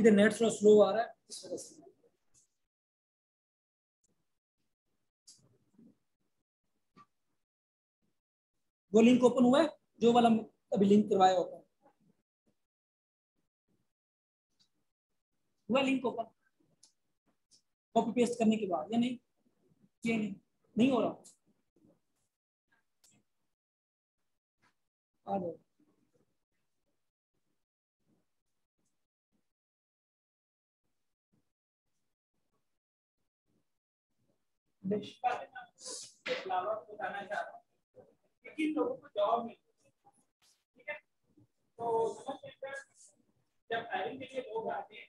इधर नेट थोड़ा स्लो आ रहा है। इस वजह से वो लिंक ओपन हुआ है, जो वाला अभी लिंक करवाया ओपन हुआ लिंक ओपन कॉपी पेस्ट करने के बाद, या नहीं? ये नहीं नहीं हो रहा। आ जाओ। बताना चाह रहा हूँ। किन लोगों को जॉब मिलती है। ठीक है? तो समझ सेंटर जब हायरिंग के लिए लोग आते हैं,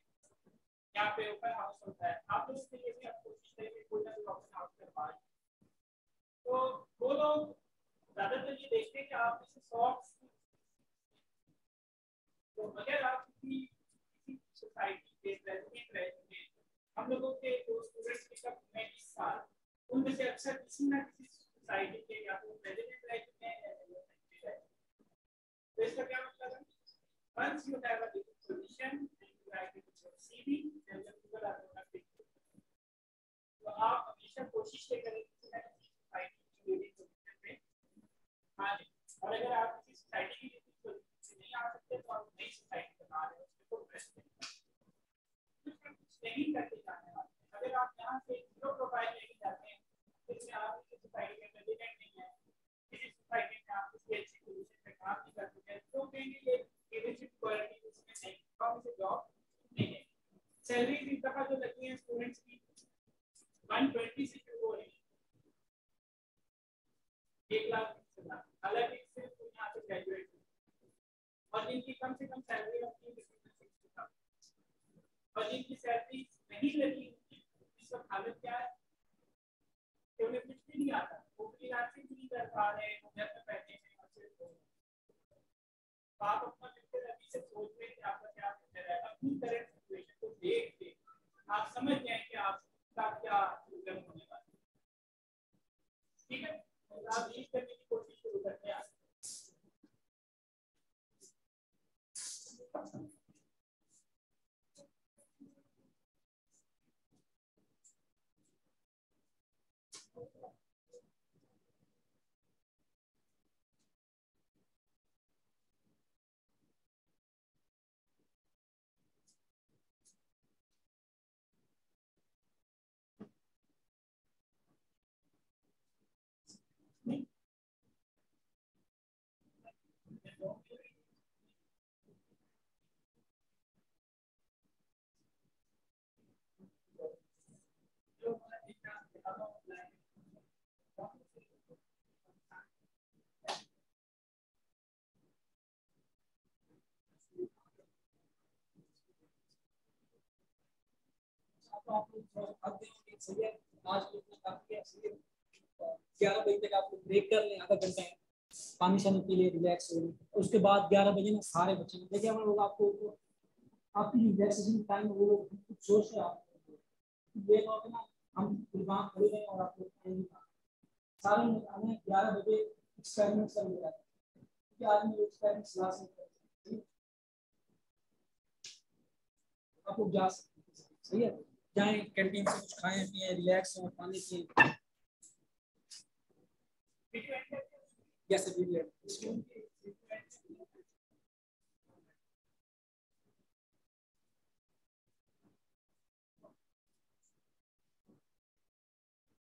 यहाँ पे ओपन हाउस होता है, आप लोग उसके लिए भी आप कोशिश करें कि कोई ना कोई ओपन हाउस करवा तो वो लोग ज़्यादातर ये देखते हैं कि आप इसे सॉफ्ट तो अगर आप किसी किसी सोसाइटी के रेजिडेंट रह चुके हम लोगों के जो स्टूडेंट्स पिकअप हुए इस साल उनमें से अक्सर किसी ना किसी के चुके हैं या डेवलपमेंट रह चुके हैं। तो इसका क्या मतलब है? Once you have a different position and you write it in your CV then the people are going तो आप हमेशा कोशिश ये करें ना किसी सोसाइटी की पोजीशन पे आ जाए और अगर आप किसी सोसाइटी की पोजीशन से नहीं आ सकते तो आप नई सोसाइटी बना रहे हो उसको प्रेस नहीं करके जाने वाले अगर आप यहाँ से ज़ीरो प्रोफ़ाइल लेके जाते हैं फिर आप सोसाइटी में रेजिडेंट नहीं है किसी सोसाइटी में आप किसी अच्छी पोजीशन पे काम नहीं कर सकते तो कहेंगे ये लीडरशिप क्वालिटी उसमें नहीं तो इसे जॉब नहीं है सैलरी इस दफ़ा जो लगी है स्टूडेंट्स की 120 से शुरू हो रही है एक लाख बीस हज़ार हालाँकि सिर्फ़ यहाँ से ग्रेजुएट और जिनकी कम से कम सैलरी होती और जिनकी सैलरी नहीं लगी वक्त हालत क्या है उन्हें कुछ भी नहीं आता। वो फ्रीलांसिंग भी नहीं कर पा रहे वो घर में बैठे हैं तो आप अपना फ्यूचर अभी से सोच रहे हैं आपका क्या फ्यूचर है। अपनी करंट सिचुएशन को देख के आप समझ जाए कि आपका क्या फ्यूचर होने वाला है। ठीक है? आप ये करने की कोशिश लोग लोग कर लें पानी शानी पी ले रिलैक्स हो उसके बाद ग्यारह बजे ना सारे बच्चे देखिए हम लोग आपको आपकी रिलैक्सेशन टाइम वो लोग कुछ सोच रहे आप ये ना हम दिमाग खड़े हैं और आप लोग सारे हमें ग्यारह बजे एक्सपेरिमेंट कर लिया कि आज मैं एक्सपेरिमेंट क्लास में आप लोग जा सकते सही है? जाए कैंटीन से कुछ खाएँ पिए रिलैक्स हो पानी पिए। जैसे वीडियो